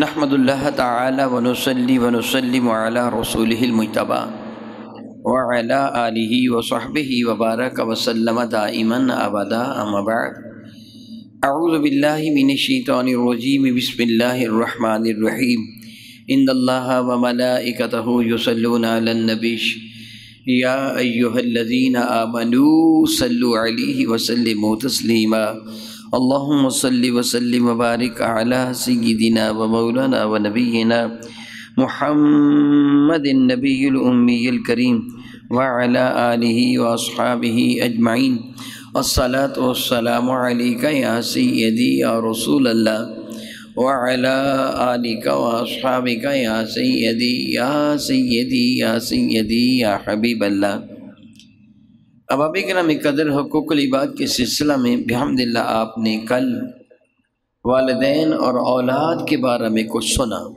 नहमदुल्लाह ताला वनुसल्ली वनुसल्लिम अला रसूलिहिल मुज्तबा व अला आलिहि व सहबिहि व बारक वसल्लम दाइमन अबदा अम्मा बाद अऊज़ु बिल्लाहि मिनश शैतानिर रजीम बिस्मिल्लाहिर रहमानिर रहीम इन्नल्लाहा व मलाइकतहु युसल्लूना अलन नबी या अय्युहल्लज़ीना आमनू सल्लु अलैहि व सल्लिमू तस्लीमा अल्लाहुम्म सल्लि व सल्लिम व बारिक अला सय्यिदिना व मौलाना व नबियिना मुहम्मदिन नबियुल उम्मियुल करीम व अला आलिहि व अस्हाबिहि अजमाइन। अस्सलातु वस्सलामु अलैका या सय्यदी या रसूल अल्लाह व अला आलिका व अस्हाबिका या सय्यदी या सय्यदी या सय्यदी या हबीब अल्लाह अब अभी ग्राम कदर हकूक़ुल इबाद के सिलसिला में बिहमदिल्ला आपने कल वालदेन और औलाद के बारे में कुछ सुना।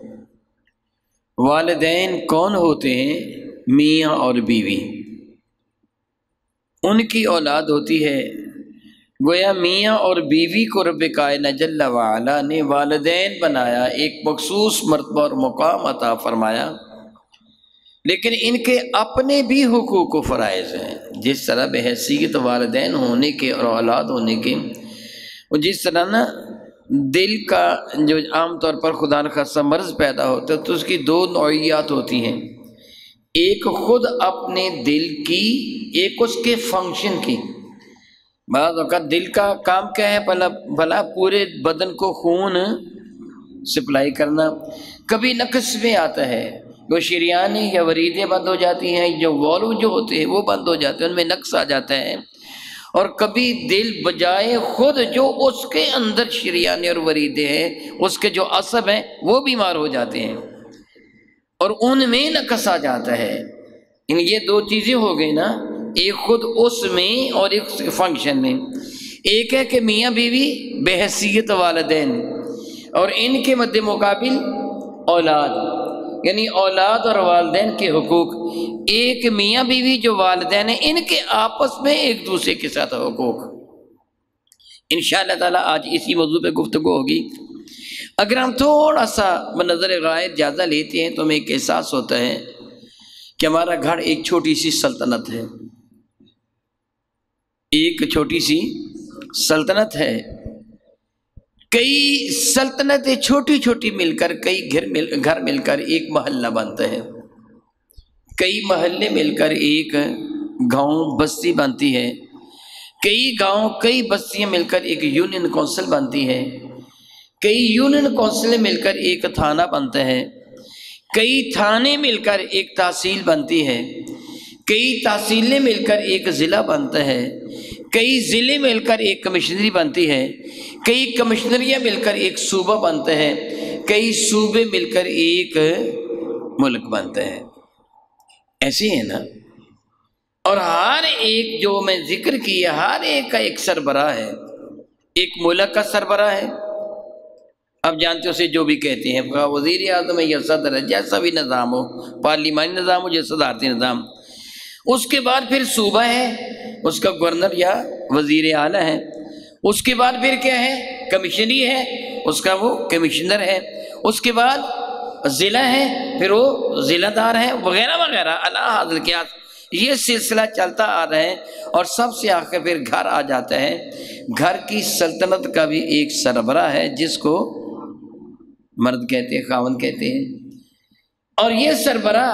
वालदेन कौन होते हैं? मियाँ और बीवी। उनकी औलाद होती है। गोया मियाँ और बीवी को रब कायन वाला ने वालदेन बनाया। एक मखसूस मरतबा और मुकाम अता फरमाया। लेकिन इनके अपने भी हकूक़ फ़रज़ हैं। जिस तरह बहसीत वालदेन होने के और औलाद होने के, वो जिस तरह ना दिल का जो आम तौर पर खुदा खासा मर्ज़ पैदा होता है तो उसकी दो नौयात होती हैं। एक खुद अपने दिल की, एक उसके फ़ंक्शन की। बाद दिल का काम क्या है? भला भला पूरे बदन को खून सप्लाई करना कभी नक्स में आता है। वो शरियानी या वरीदें बंद हो जाती हैं, जो वॉल्व जो होते हैं, वो बंद हो जाते हैं, उनमें नक्स आ जाता है। और कभी दिल बजाय खुद जो उसके अंदर शरियानी और वरीदे हैं, उसके जो असब हैं, वो बीमार हो जाते हैं। और उनमें नकस आ जाता है। इन ये दो चीज़ें हो गई ना, एक खुद उसमें और एक फ़ंक्शन में। एक है कि मियाँ बीवी बेहसीत वालदेन और इनके मद्द मुकाबिल औलाद। यानी औलाद और वालदेन के हकूक़, एक मियाँ बीवी जो वालदेन है, इनके आपस में एक दूसरे के साथ हकूक़। इन ताला आज इसी मौजू पर गुफ्तु होगी। अगर हम थोड़ा सा नज़र गायब ज़्यादा लेते हैं तो हमें एक एहसास होता है कि हमारा घर एक छोटी सी सल्तनत है। एक छोटी सी सल्तनत है। कई सल्तनतें छोटी छोटी मिलकर, कई घर मिल, घर मिलकर एक मोहल्ला बनता है। कई मोहल्ले मिलकर एक गाँव बस्ती बनती है। कई गाँव, कई बस्तियाँ मिलकर एक यूनियन काउंसिल बनती है। कई यूनियन काउंसिल मिलकर एक थाना बनता है। कई थाने मिलकर एक तहसील बनती है। कई तहसीलें मिलकर एक ज़िला बनता है। कई ज़िले मिलकर एक कमिश्नरी बनती है, कई कमिश्नरियाँ मिलकर एक सूबा बनते हैं, कई सूबे मिलकर एक मुल्क बनते हैं। ऐसे है ना? और हर एक जो मैं ज़िक्र किया, हर एक का एक सरबरा है, एक मुल्क का सरबरा है। अब जानते हो उसे जो भी कहते हैं वज़ीर आज़म है या सदर है, जैसा भी निज़ाम हो पार्लिमानी निज़ाम हो या सदारती निज़ाम। उसके बाद फिर सूबा है उसका गवर्नर या वज़ीर आला है। उसके बाद फिर क्या है? कमिश्नरी है। उसका वो कमिश्नर है। उसके बाद ज़िला है। फिर वो ज़िलादार है। वगैरह वगैरह। अला क्या ये सिलसिला चलता आ रहा है और सबसे आखिर फिर घर आ जाता है। घर की सल्तनत का भी एक सरबरा है, जिसको मर्द कहते हैं, खावन कहते हैं। और ये सरबरा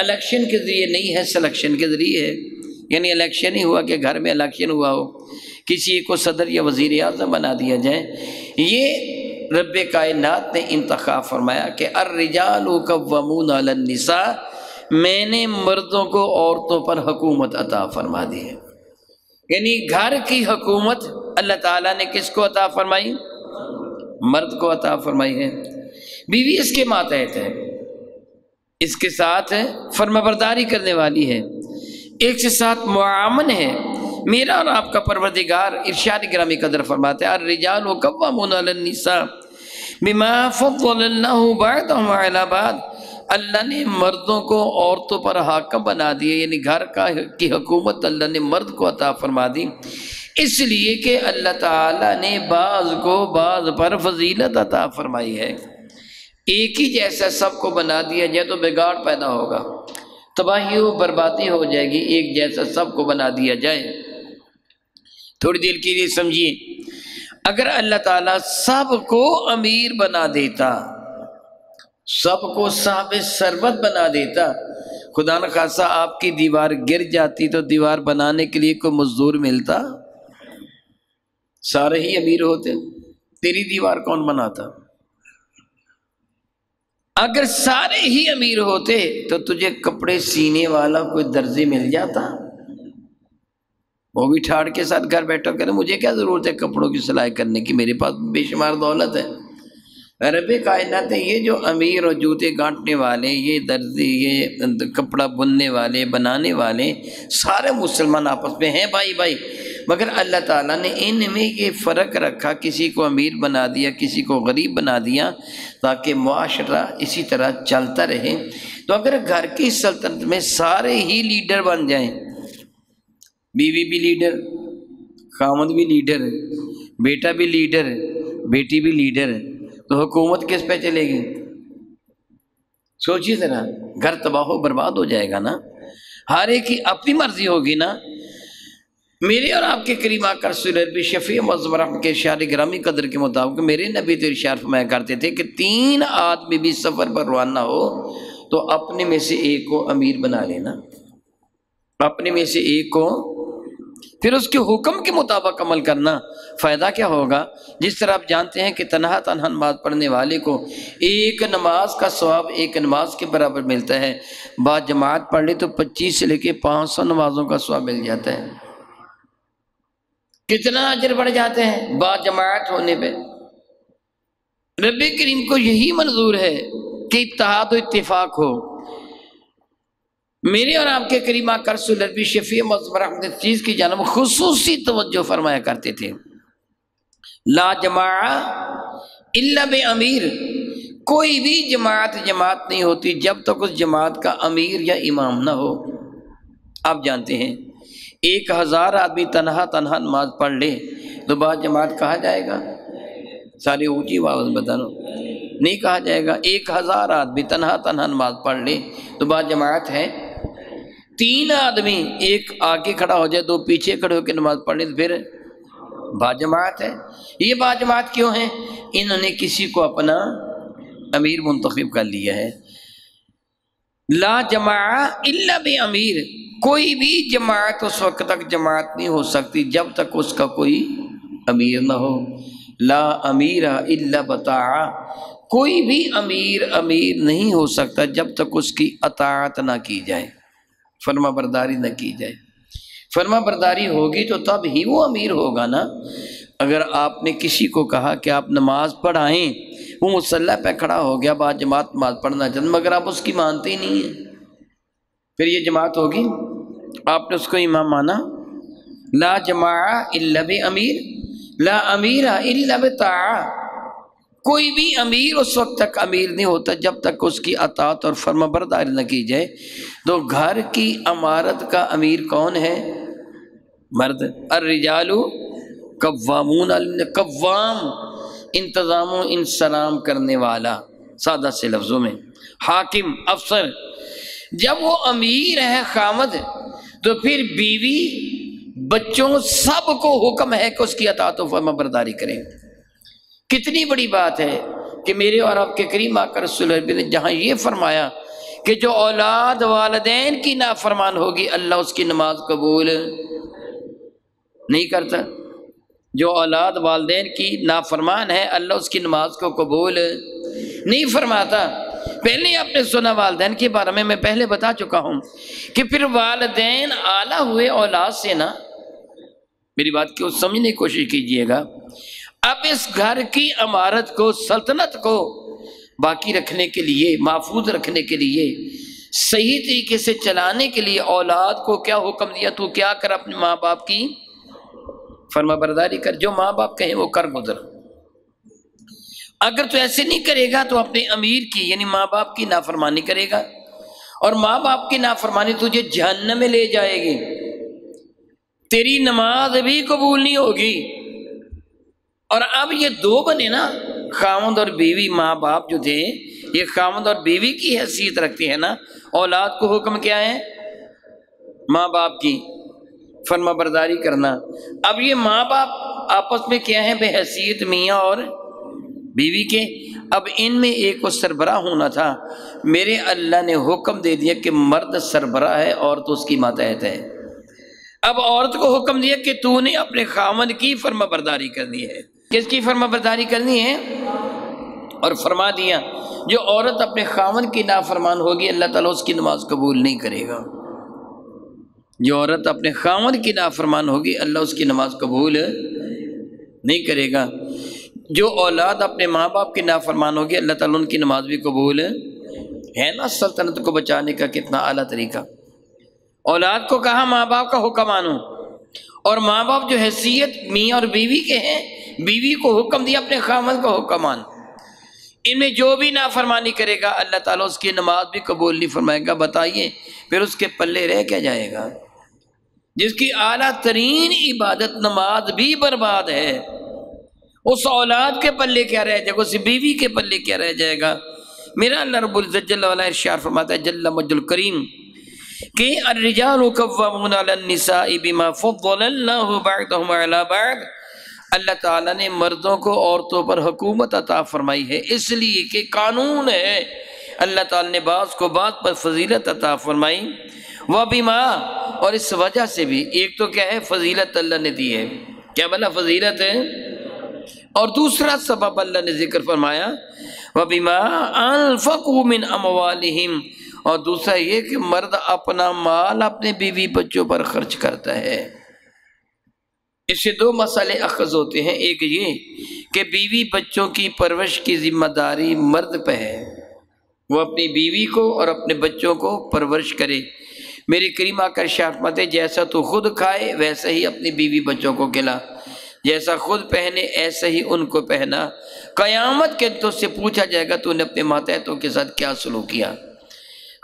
इलेक्शन के ज़रिए नहीं है, सिलेक्शन के ज़रिए है। यानी इलेक्शन ही हुआ कि घर में इलेक्शन हुआ हो, किसी को सदर या वज़ी अजम बना दिया जाए। ये रब कायनात ने इंतखब फरमाया कि अर्रजाल कवमून निसा मैंने मर्दों को औरतों पर हकूमत अता फरमा दी है। यानी घर की हकूमत अल्लाह ताला ने किसको अता फरमाई? मर्द को अता फरमाई है। बीवी इसके मातहत है। इसके साथ फर्माबरदारी करने वाली है। एक से साथ मुआमन है। मेरा और आपका परवरदिगार इरशाद ग्रामी कदर फरमाते हैं अल्लाह ने मर्दों को औरतों पर हाकम बना दिए, यानी घर का की हुकूमत अल्लाह ने मर्द को अता फरमा दी। इसलिए कि अल्लाह ताला ने बाज को बाज पर फजीलत अता फरमाई है। एक ही जैसा सबको बना दिया जाए तो बिगाड़ पैदा होगा। तबाही हो, बर्बादी हो जाएगी, एक जैसा सबको बना दिया जाए। थोड़ी देर के लिए समझिए, अगर अल्लाह ताला सबको अमीर बना देता, सबको साहब सरबत बना देता, खुदा न खासा आपकी दीवार गिर जाती तो दीवार बनाने के लिए कोई मजदूर मिलता? सारे ही अमीर होते, तेरी दीवार कौन बनाता? अगर सारे ही अमीर होते तो तुझे कपड़े सीने वाला कोई दर्जी मिल जाता। वो भी ठाड़ के साथ घर बैठा करे मुझे क्या ज़रूरत है कपड़ों की सिलाई करने की? मेरे पास बेशुमार दौलत है। रब कायनात है, ये जो अमीर और जूते गांटने वाले, ये दर्जी, ये कपड़ा बुनने वाले, बनाने वाले, सारे मुसलमान आपस में हैं, भाई भाई। मगर अल्लाह ताला ने इनमें ये फ़र्क रखा, किसी को अमीर बना दिया, किसी को गरीब बना दिया, ताकि माशरा इसी तरह चलता रहे। तो अगर घर की सल्तनत में सारे ही लीडर बन जाएँ, बीवी भी लीडर, खामद भी लीडर, बेटा भी लीडर, बेटी भी लीडर तो हुकूमत किस पे चलेगी? सोचिए ज़रा, घर तबाह बर्बाद हो जाएगा ना? हर एक की अपनी मर्ज़ी होगी ना? मेरे और आपके करीम आकर सुरबी शफ़ी मजमरम के शार ग्रामी कदर के मुताबिक मेरे नबी तो इशार फरमाया करते थे कि तीन आदमी भी सफ़र पर रवाना हो तो अपने में से एक को अमीर बना लेना। अपने में से एक को, फिर उसके हुक्म के मुताबिक अमल करना। फ़ायदा क्या होगा? जिस तरह आप जानते हैं कि तनहा तनहा नमाज़ पढ़ने वाले को एक नमाज़ का स्वाब एक नमाज़ के बराबर मिलता है। बाद जमात पढ़ ले तो पच्चीस से लेके पाँच सौ नमाजों का स्वाब मिल जाता है। कितना अजर बढ़ जाते हैं? बाद जमात होने पे। रब करीम को यही मंजूर है कि इतिहाद इतफाक हो। मेरे और आपके करीमा करसुलरबी शफी मजबर चीज़ की जानब खसूसी तवज्जो फरमाया करते थे। ला जमा बे अमीर। कोई भी जमात जमात नहीं होती जब तक तो उस जमात का अमीर या इमाम ना हो। आप जानते हैं। एक हज़ार आदमी तनहा तनहा नमाज़ पढ़ ले तो बाद जमात कहा जाएगा? सारी ऊँची आवाज़ बताना। नहीं कहा जाएगा। एक हज़ार आदमी तनहा तनहा नमाज़ पढ़ ले तो बाद जमात है। तीन आदमी एक आगे खड़ा हो जाए, दो पीछे खड़े होकर नमाज़ पढ़ने तो फिर बाजमात है। ये बाजमात क्यों है? इन्होंने किसी को अपना अमीर मुंतखब कर लिया है। ला जमा इल्ला बे अमीर। कोई भी जमात, उस वक्त तक जमात नहीं हो सकती, जब तक उसका कोई अमीर ना हो। ला अमीर इल्ला बता कोई भी अमीर अमीर नहीं हो सकता जब तक उसकी अतात ना की जाए फर्मा बरदारी ना की जाए। फर्मा बरदारी होगी तो तब ही वो अमीर होगा ना। अगर आपने किसी को कहा कि आप नमाज़ पढ़ाएँ, वो मुसल्ला पे खड़ा हो गया बाद जमात, नमाज़ पढ़ना चाहते मगर आप उसकी मानते ही नहीं है। फिर ये जमात होगी? आपने उसको इमाम माना? ला जमा इल्लब अमीर। ला अमीर इल्लब ता कोई भी अमीर उस वक्त तक अमीर नहीं होता, जब तक उसकी अतात और फर्मा बरदारी न की जाए। तो घर की अमारत का अमीर कौन है? मर्द। अर्रिजालू कव्वामून कव्वाम, इंतज़ाम, इंसलाम करने वाला। सादा से लफ्ज़ों में। हाकिम, अफसर। जब वो अमीर है, खामद तो फिर बीवी बच्चों सबको हुक्म है कि उसकी अतात फर्मा बरदारी करें। कितनी बड़ी बात है कि मेरे और आपके करीम आकर ने जहाँ ये फरमाया कि जो औलाद वालदेन की नाफरमान होगी, अल्लाह उसकी नमाज़ कबूल नहीं करता। जो औलाद वालदेन की नाफरमान है, अल्लाह उसकी नमाज़ को कबूल नहीं फरमाता। पहले आपने सुना वालदेन के बारे में, मैं पहले बता चुका हूँ कि फिर वालदेन आला हुए औलाद से ना, मेरी बात को समझने की कोशिश कीजिएगा। अब इस घर की अमारत को, सल्तनत को बाकी रखने के लिए, महफूज रखने के लिए, सही तरीके से चलाने के लिए औलाद को क्या हुक्म दिया? तू क्या कर अपने माँ बाप की? फर्मा बरदारी कर। जो माँ बाप कहें वो कर गुजर। अगर तू ऐसे नहीं करेगा तो अपने अमीर की, यानी माँ बाप की नाफरमानी करेगा। और माँ बाप की नाफरमानी तुझे जहन्न में ले जाएगी। तेरी नमाज़ भी कबूल नहीं होगी। और अब ये दो बने ना, खामद और बीवी माँ बाप जो थे, ये खामद और बीवी की हैसियत रखते हैं ना, औलाद को हुक्म क्या है? माँ बाप की फर्मा बरदारी करना। अब ये माँ बाप आपस में क्या है? बेहसीत मियाँ और बीवी के। अब इनमें एक को सरबरा होना था। मेरे अल्लाह ने हुक्म दे दिया कि मर्द सरबरा है और तो उसकी मातहत है। अब औरत को हुक्म दिया कि तूने अपने खामन की फर्मा बरदारी करनी है। किसकी फर्मा बरदारी करनी है? और फरमा दिया, जो औरत अपने खामन की नाफरमान होगी, अल्लाह ताला उसकी नमाज़ कबूल नहीं करेगा। जो औरत अपने खामन की नाफरमान होगी, अल्लाह उसकी नमाज़ कबूल नहीं करेगा। जो औलाद अपने माँ बाप की नाफरमान होगी, अल्लाह ताला उनकी नमाज़ भी कबूल है है ना? सल्तनत को बचाने का कितना आला तरीका। औलाद को कहा माँ बाप का हुक्म मानो? और माँ बाप जो हैसियत मियाँ और बीवी के हैं, बीवी को हुक्म दिया, अपने खामन का हुक्म मान। इनमें जो भी नाफरमानी करेगा, अल्लाह ताला उसकी नमाज़ भी कबूल नहीं फरमाएगा। बताइए, फिर उसके पल्ले रह क्या जाएगा? जिसकी आला तरीन इबादत नमाज़ भी बर्बाद है। उस औलाद के पल्ले क्या रह जाएगा? उस बीवी के पल्ले क्या रह जाएगा? मेरा इरशाद फरमाता है, जल्ला मजुल करीम, कि अल्लाह ताला ने मर्दों को औरतों पर हुकूमत अता फरमाई है, इसलिए कि कानून है। अल्लाह ताला ने बास को बात पर फजीलत अता फरमाई वह बीमा, और इस वजह से भी। एक तो क्या है, फजीलत अल्लाह ने दी है। क्या बोला? फजीलत है। और दूसरा सबब अल्लाह ने ज़िक्र फरमाया वह बीमा अनफकुमिन अमवालिहिम। और दूसरा ये कि मर्द अपना माल अपने बीवी बच्चों पर खर्च करता है। इससे दो मसाले अखज होते हैं। एक ये कि बीवी बच्चों की परवरिश की ज़िम्मेदारी मर्द पर है। वो अपनी बीवी को और अपने बच्चों को परवरिश करे। मेरी करीम आकर शाफमत जैसा तो खुद खाए, वैसा ही अपनी बीवी बच्चों को खिला। जैसा खुद पहने, ऐसा ही उनको पहना। कयामत के तो से पूछा जाएगा, तूने अपने मातहतों के साथ क्या सलूक किया?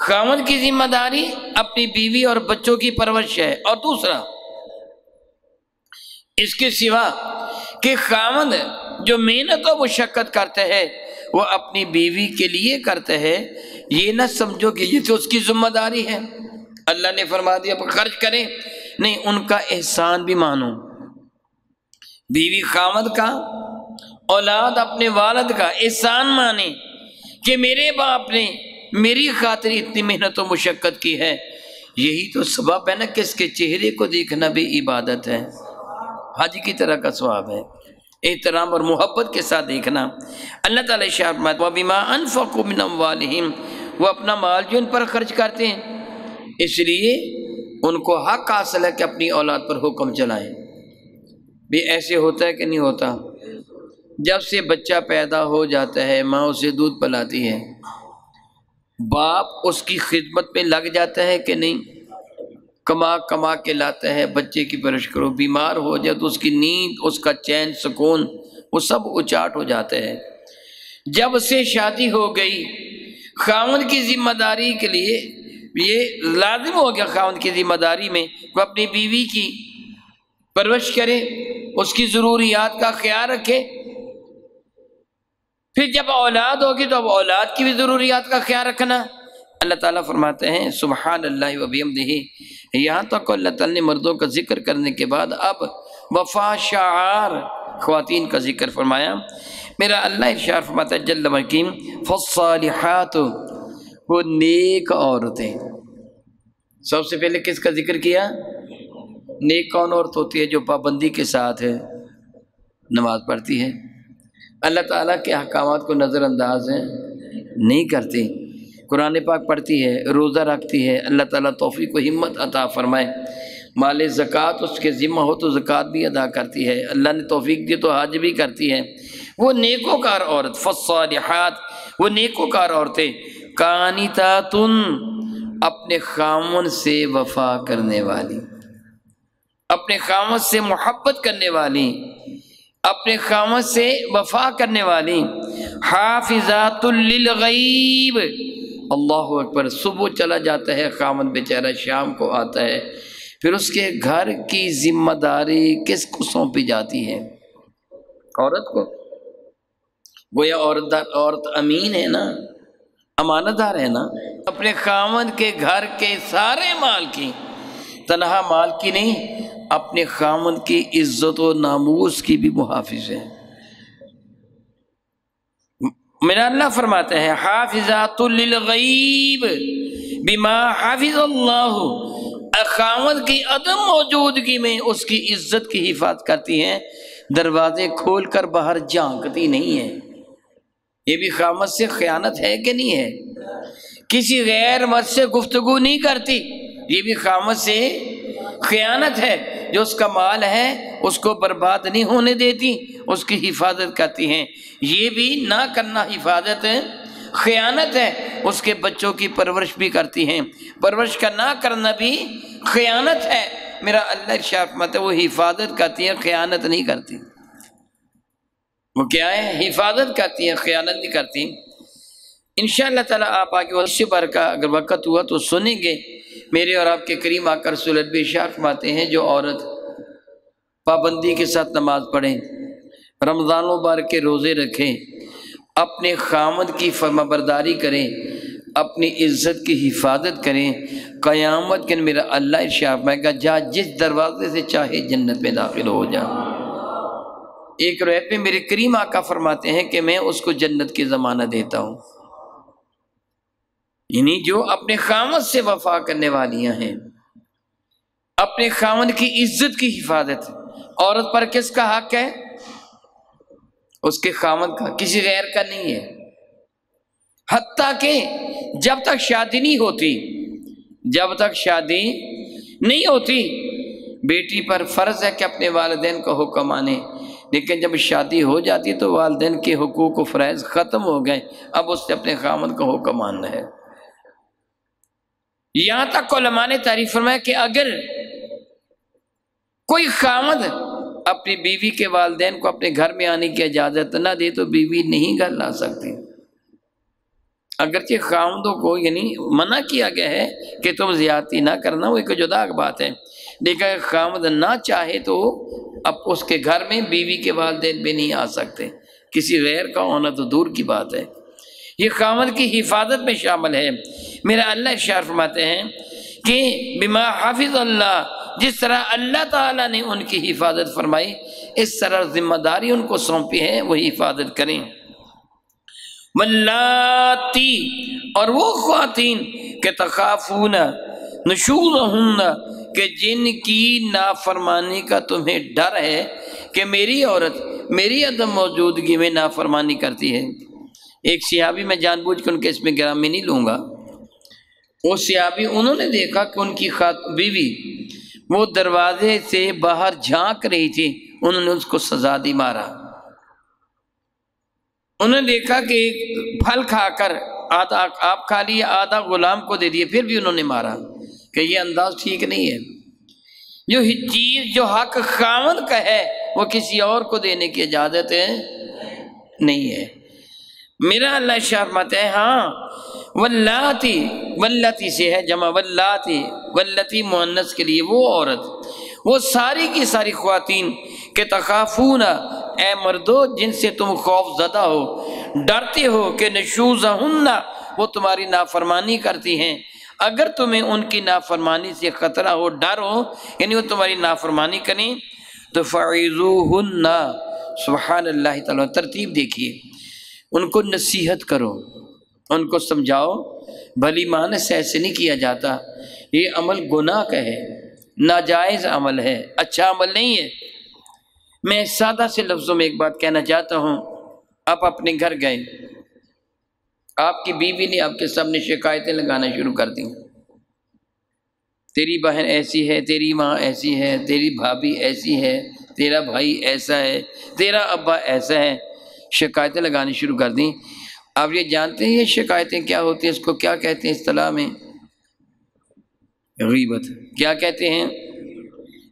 खामद की ज़िम्मेदारी अपनी बीवी और बच्चों की परवरिश है। और दूसरा, इसके सिवा कि खामद जो मेहनत और मुशक्क़त करते हैं, वो अपनी बीवी के लिए करते हैं। ये ना समझो कि ये तो उसकी ज़िम्मेदारी है। अल्लाह ने फरमा दिया खर्च करें। नहीं, उनका एहसान भी मानो। बीवी खामद का, औलाद अपने वालद का, एहसान माने कि मेरे बाप ने मेरी खातिर इतनी मेहनत और मुशक्क़त की है। यही तो सबब है ना कि इसके चेहरे को देखना भी इबादत है। हज की तरह का स्वाब है। एहतराम और मोहब्बत के साथ देखना। अल्लाह ताला शाह बीमा अनफ़ुमिन वालहिम वो अपना माल जो इन पर खर्च करते हैं। इसलिए उनको हक हासिल है कि अपनी औलाद पर हुक्म चलाएँ। भी ऐसे होता है कि नहीं होता? जब से बच्चा पैदा हो जाता है, माँ उसे दूध पिलाती है। बाप उसकी खिदमत में लग जाता है कि नहीं? कमा कमा के लाता है, बच्चे की परश करो। बीमार हो जाए तो उसकी नींद, उसका चैन, सुकून, वो सब उचाट हो जाते हैं। जब से शादी हो गई, खावन की ज़िम्मेदारी के लिए, ये लाजिम हो गया खावन की ज़िम्मेदारी में। वो अपनी बीवी की परवरिश करे, उसकी ज़रूरियात का ख्याल रखे। फिर जब औलाद होगी तो अब औलाद की भी ज़रूरियात का ख्याल रखना। अल्लाह ताला फरमाते हैं सुबहान अल्लाह वबीम दही यहाँ तक अल्लाह ताला ने मर्दों का ज़िक्र करने के बाद अब वफा शार, ख़वातीन का ज़िक्र फरमाया। मेरा अल्लाह इरशाद फरमाता है जल्ल मकीम फ़सालिहात वो नेक औरतें। सबसे पहले किसका ज़िक्र किया? नेक कौन औरत होती है जो पाबंदी के साथ है? नमाज़ पढ़ती है। अल्लाह ताला के अहकाम को नज़रअंदाज है, नहीं करती। कुरान पाक पढ़ती है, रोज़ा रखती है। अल्लाह ताला तोफ़ी को हिम्मत अता फरमाए। माल ज़क़़त उसके ज़िम्मा हो तो ज़क़़त भी अदा करती है। अल्लाह ने तोफ़ी दी तो हज भी करती है। वो नेकोकार औरत, फसालहात, वो नेकोकार औरतें कानिता तुन अपने खामन से वफा करने वाली। अपने खामत से मोहब्बत करने वाली, अपने खामत से वफा करने वाली हाफिजातुल्लिलगैब अल्लाह अकबर, सुबह चला जाता है खामद बेचारा शाम को आता है, फिर उसके घर की ज़िम्मेदारी किस किसको सौंपी जाती है? औरत को। गोया औरत औरत अमीन है ना, अमानतदार है ना, अपने खामद के घर के सारे माल की, तनहा माल की नहीं अपने खामद की इज़्ज़त व नामूस की भी मुहाफिज है। मेरा अल्लाह फरमाते हैं हाफिजातुल्गईब बिमा हाफिज अल्लाह। खामद की अदम मौजूदगी में उसकी इज़्ज़त की हिफाजत करती हैं, दरवाजे खोल कर बाहर झांकती नहीं है। ये भी खामद से ख़यानत है कि नहीं है? किसी गैर मत से गुफ्तगु नहीं करती, ये भी खामद से ख़यानत है। जो उसका माल है, उसको बर्बाद नहीं होने देती, उसकी हिफाजत करती हैं। ये भी ना करना हिफाजत, ख़यानत है। उसके बच्चों की परवरिश भी करती हैं। परवरिश का ना करना भी ख़यानत है। मेरा अल्लाह शाफ मत है, वो हिफाजत करती है, ख़यानत नहीं करती। वो क्या है? हिफाजत करती है, ख़यानत नहीं करती। इन ताला आप आगे वर्ष बार का अगर वक़्त हुआ तो सुनेंगे। मेरे और आपके करीम आकर सुलत शाह फरमाते हैं, जो औरत पाबंदी के साथ नमाज़ पढ़ें, रमज़ान बार के रोज़े रखें, अपने खामद की फर्माबरदारी करें, अपनी इज़्ज़त की हिफाजत करें, क़यामत के मेरा अल्लाह इर्शाफ मैं का जा जिस दरवाजे से चाहे जन्नत में दाखिल हो जा। एक रैत में मेरे करीम आका फरमाते हैं कि मैं उसको जन्नत की ज़माना देता हूँ। यानी जो अपने खामद से वफा करने वालियाँ हैं, अपने खामद की इज़्ज़त की हिफाजत, औरत पर किसका हक है? उसके खामद का, किसी गैर का नहीं है। हती के, जब तक शादी नहीं होती, जब तक शादी नहीं होती, बेटी पर फ़र्ज़ है कि अपने वालदेन का हुक्म माने, लेकिन जब शादी हो जाती तो वालदेन के हकूक़ व फ़रज़ ख़त्म हो गए, अब उससे अपने खामद का हुक्म मानना है। यहाँ तक कोलमा ने तारीफ़ फरमाया कि अगर कोई खामद अपनी बीवी के वालदेन को अपने घर में आने की इजाज़त ना दे तो बीवी नहीं घर ला सकती। अगरचे खामदों को, यानी मना किया गया है कि तुम ज्यादती ना करना, वो एक जुदा बात है। लेकिन खामद ना चाहे तो अब उसके घर में बीवी के वालदेन भी नहीं आ सकते। किसी गैर का होना तो दूर की बात है। ये खामद की हिफाजत में शामिल है। मेरा अल्लाह शार फरमाते हैं कि बिमा हाफिज अल्लाह जिस तरह अल्लाह ताला ने उनकी हिफाजत फरमाई, इस तरह ज़िम्मेदारी उनको सौंपी है वही हिफाजत करें। वल्लाती, और वो खातन के तकाफून नशूर के जिनकी नाफरमानी का तुम्हें डर है, कि मेरी औरत मेरी अदम मौजूदगी में नाफरमानी करती है। एक सियाबी, मैं जानबूझ के उनके इसमें ग्राम नहीं लूँगा। वो सियाबी उन्होंने देखा कि उनकी बीवी, वो दरवाजे से बाहर झाँक रही थी, उन्होंने उसको सजा दी मारा। उन्होंने देखा कि एक फल खाकर आधा, आप खा लिए, आधा गुलाम को दे दिए, फिर भी उन्होंने मारा, कि ये अंदाज ठीक नहीं है। जो चीज़, जो हक खामद का है, वो किसी और को देने की इजाज़त, नहीं है। मेरा अल्लाह शर्मत है हाँ वल्लाती, वल्लती से है जमा, वल्लाती, वल्लती मुन्नस के लिए वो औरत। वो सारी की सारी खुवातीन, के तकाफून ए मर्दो, जिनसे तुम खौफ ज़दा हो, डरते हो कि नशूज़ा वो तुम्हारी नाफरमानी करती हैं। अगर तुम्हें उनकी नाफरमानी से ख़तरा हो, डर हो, यानी वो तुम्हारी नाफरमानी करें तो फ़ैज़ू हन्ना सुबहान अल्लाह तरतीब देखिए। उनको नसीहत करो। उनको समझाओ, भली मानस ऐसे नहीं किया जाता। ये अमल गुनाह का है, नाजायज़ अमल है अच्छा अमल नहीं है। मैं सादा से लफ्ज़ों में एक बात कहना चाहता हूँ, आप अपने घर गए। आपकी बीवी ने आपके सामने शिकायतें लगाना शुरू कर दी। तेरी बहन ऐसी है, तेरी माँ ऐसी है, तेरी भाभी ऐसी है, तेरा भाई ऐसा है, तेरा अब्बा ऐसा है। शिकायतें लगानी शुरू कर दी। आप ये जानते हैं ये शिकायतें क्या होती हैं? इसको क्या कहते हैं इस में? गीबत। क्या कहते हैं?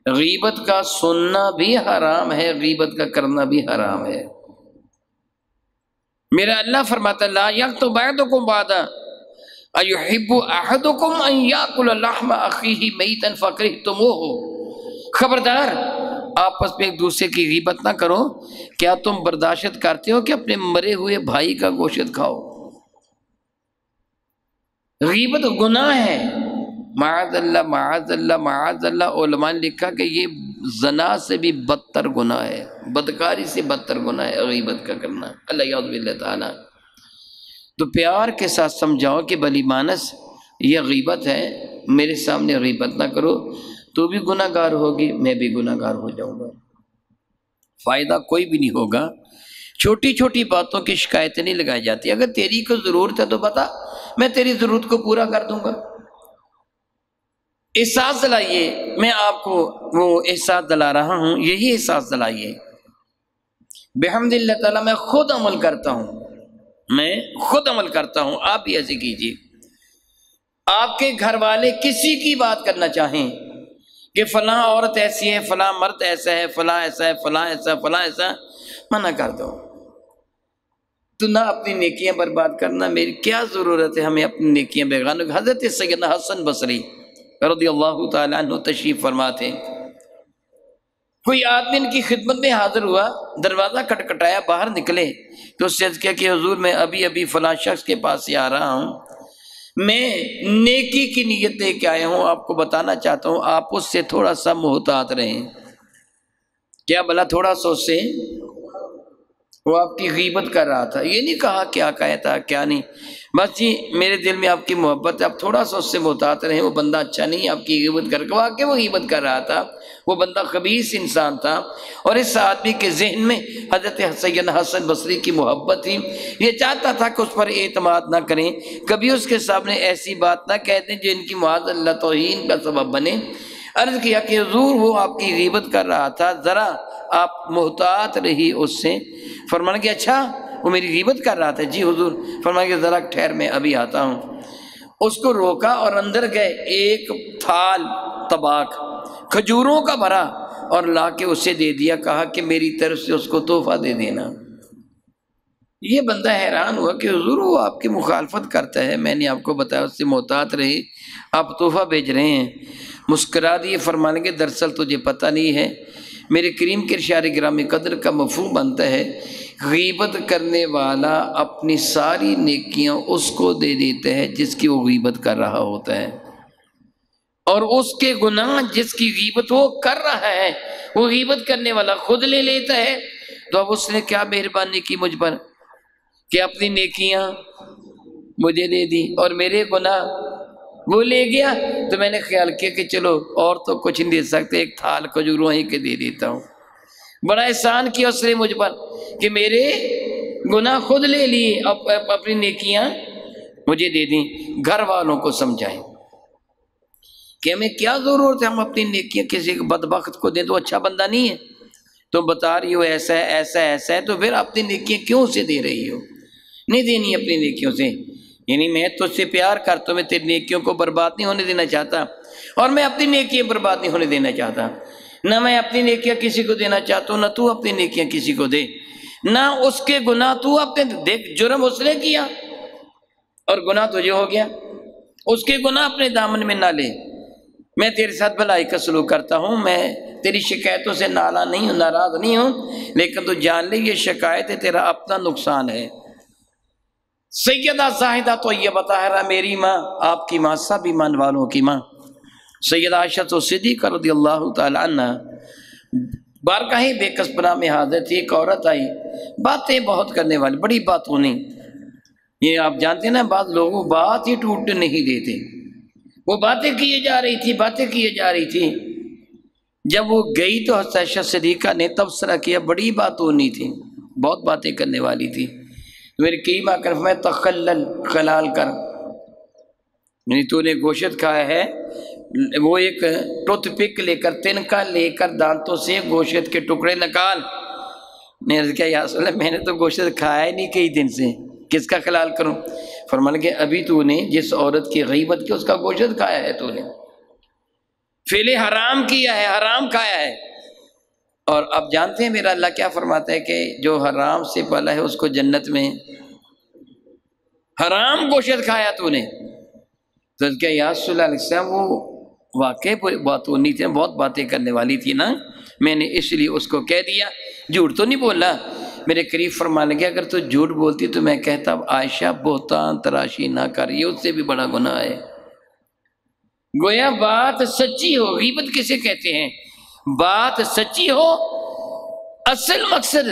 गीबत का सुनना भी हराम है, गीबत का करना भी हराम है। मेरा अल्लाह फरमाता ला यक तो बादा लहम अखीही मैतन फकरिहतुमूहु। खबरदार आपस में एक दूसरे की गिबत ना करो। क्या तुम बर्दाश्त करते हो कि अपने मरे हुए भाई का गोश्त खाओ? गीबत गुनाह है। माजल्ला माजल्ला माजल्ला ने लिखा कि ये जना से भी बदतर गुनाह है। बदकारी से बदतर गुनाह है, गीबत का करना। अल्लाह तो प्यार के साथ समझाओ कि बली मानस यह गीबत है। मेरे सामने गीबत ना करो। तो भी गुनागार होगी, मैं भी गुनागार हो जाऊँगा। फ़ायदा कोई भी नहीं होगा। छोटी छोटी बातों की शिकायतें नहीं लगाई जाती। अगर तेरी को ज़रूरत है तो बता, मैं तेरी ज़रूरत को पूरा कर दूँगा। एहसास दिलाइए, मैं आपको वो एहसास दिला रहा हूँ, यही एहसास दिलाइए। बेहमदिल्ला ताला, मैं खुद अमल करता हूँ। मैं खुद अमल करता हूँ। आप भी ऐसे कीजिए। आपके घर वाले किसी की बात करना चाहें कि फलां औरत ऐसी है, फलां मर्द ऐसा है, फलां ऐसा है, फलां ऐसा फलां ऐसा मना कर दो। तो ना अपनी नेकियाँ बर्बाद करना, मेरी क्या ज़रूरत है हमें अपनी नेकियाँ बेगान? हज़रत सैदना हसन बसरी रदी अल्लाह तशरीफ़ फरमाते कोई आदमी इनकी खिदमत में हाजिर हुआ, दरवाज़ा खटखटाया बाहर निकले तो उससे किया कि हजूर, मैं अभी अभी फला शख्स के पास से आ रहा हूँ। मैं नेकी की नीयत लेके आया हूँ, आपको बताना चाहता हूँ, आप उससे थोड़ा सा मोहतात रहें। क्या भला थोड़ा सा उससे? वो आपकी गीबत कर रहा था। ये नहीं कहा क्या कहता क्या नहीं। बस जी, मेरे दिल में आपकी मोहब्बत है, आप थोड़ा सा उससे मोहतात रहे, वो बंदा अच्छा नहीं आपकी गिबत कर वाकई वो गिबत कर रहा था। वो बंदा खबीस इंसान था और इस आदमी के जहन में हज़रत सैन हसन बसरी की मोहब्बत थी। ये चाहता था कि उस पर एतमाद ना करें, कभी उसके सामने ऐसी बात ना कह दें जो इनकी मुआज अल्लाह तोहन का सबब बने। अर्ज़ किया कि हजूर, वो आपकी गिबत कर रहा था, ज़रा आप मोहतात रही उससे। फरमान कि अच्छा वो मेरी गिबत कर रहा था। जी हुजूर, फरमाया कि ज़रा ठहर, मैं अभी आता हूँ। उसको रोका और अंदर गए, एक थाल तबाक। खजूरों का भरा और ला के उसे दे दिया, कहा कि मेरी तरफ़ से उसको तोहफा दे देना। ये बंदा हैरान हुआ कि हजूर, वो आपकी मुखालफत करता है। मैंने आपको बताया, उससे मोहतात रहे। आप तोहफा भेज रहे हैं। मुस्करा दिए, फरमाने के, दरअसल तुझे पता नहीं है। मेरे करीम के शार ग्रामी कदर का मफहूम बनता है। गीबत करने वाला अपनी सारी नेकियाँ उसको दे देते हैं, जिसकी वो गीबत कर रहा होता है। और उसके गुनाह जिसकी गीबत वो कर रहा है वो गीबत करने वाला खुद ले लेता है। तो अब उसने क्या मेहरबानी की मुझ पर? कि अपनी नेकियाँ मुझे दे दी और मेरे गुनाह वो ले गया। तो मैंने ख्याल किया कि चलो और तो कुछ नहीं दे सकते एक थाल खजूर ही के दे देता हूँ। बड़ा एहसान किया उसने मुझ पर कि मेरे गुनाह खुद ले लिए अप, अप, अपनी नेकियाँ मुझे दे दी घर वालों को समझाएँ। कि हमें क्या ज़रूरत है? हम अपनी नेकियाँ किसी बदबख्त को दें तो अच्छा बंदा नहीं है। तुम बता रही हो, ऐसा है, ऐसा ऐसा है तो फिर अपनी नेकियाँ क्यों उसे दे रही हो? नहीं देनी अपनी नेकियों से। यानी मैं तुझसे प्यार करता हूँ, मैं तेरी नेकियों को बर्बाद नहीं होने देना चाहता। और मैं अपनी नेकियाँ बर्बाद नहीं होने देना चाहता। ना मैं अपनी नेकियाँ किसी को देना चाहता हूँ, ना तू अपनी नेकियाँ किसी को दे। ना उसके गुनाह तू अपने, देख, जुर्म उसने किया। और गुनाह तुझे हो गया। उसके गुनाह अपने दामन में ना ले। मैं तेरे साथ भलाई का सलूक करता हूँ, मैं तेरी शिकायतों से नाला नहीं हूँ, नाराज़ नहीं हूँ, लेकिन तू जान ले, ये शिकायत है, तेरा अपना नुकसान है। सैयदा जाहिदा तो ये बता रहा मेरी माँ, आपकी माँ सब ईमान वालों की माँ। सैयद आशा तो सिद्दीक रदी अल्लाह तला बारगाही बेकसपना में हाजिर थी एक औरत आई, बातें बहुत करने वाली, बड़ी बात होनी ये आप जानते ना बात लोगों बात ही टूट नहीं देते। वो बातें किए जा रही थी, बातें किए जा रही थी। जब वो गई तो हसैशा सदीका ने तबसरा किया, बड़ी बात होनी थी, बहुत बातें करने वाली थी। मेरे कई बार कर मैं तखल खलाल कर। यानी तूने गोशत खाया है, वो एक टूथपिक लेकर, तिनका लेकर दांतों से गोशत के टुकड़े निकाल। ने क्या यार मैंने तो गोशत खाया ही नहीं कई दिन से। किसका खलाल करूँ? फरमान के, अभी तूने जिस औरत की गईबत की उसका गोशत खाया है तूने। फेले हराम किया है, हराम खाया है। और अब जानते हैं मेरा अल्लाह क्या फरमाता है कि जो हराम से पला है उसको जन्नत में हराम गोशत खाया तूने। तो क्या यासम वो वाकई बात होनी थी, बहुत बातें करने वाली थी ना। मैंने इसलिए उसको कह दिया। झूठ तो नहीं बोला। मेरे करीब फरमाने लगे अगर तू तो झूठ बोलती तो मैं कहता आयशा बोहतान तराशी ना कर, ये उससे भी बड़ा गुनाह है। गोया, बात सच्ची हो, गीबत किसे कहते हैं? बात सच्ची हो, असल मकसद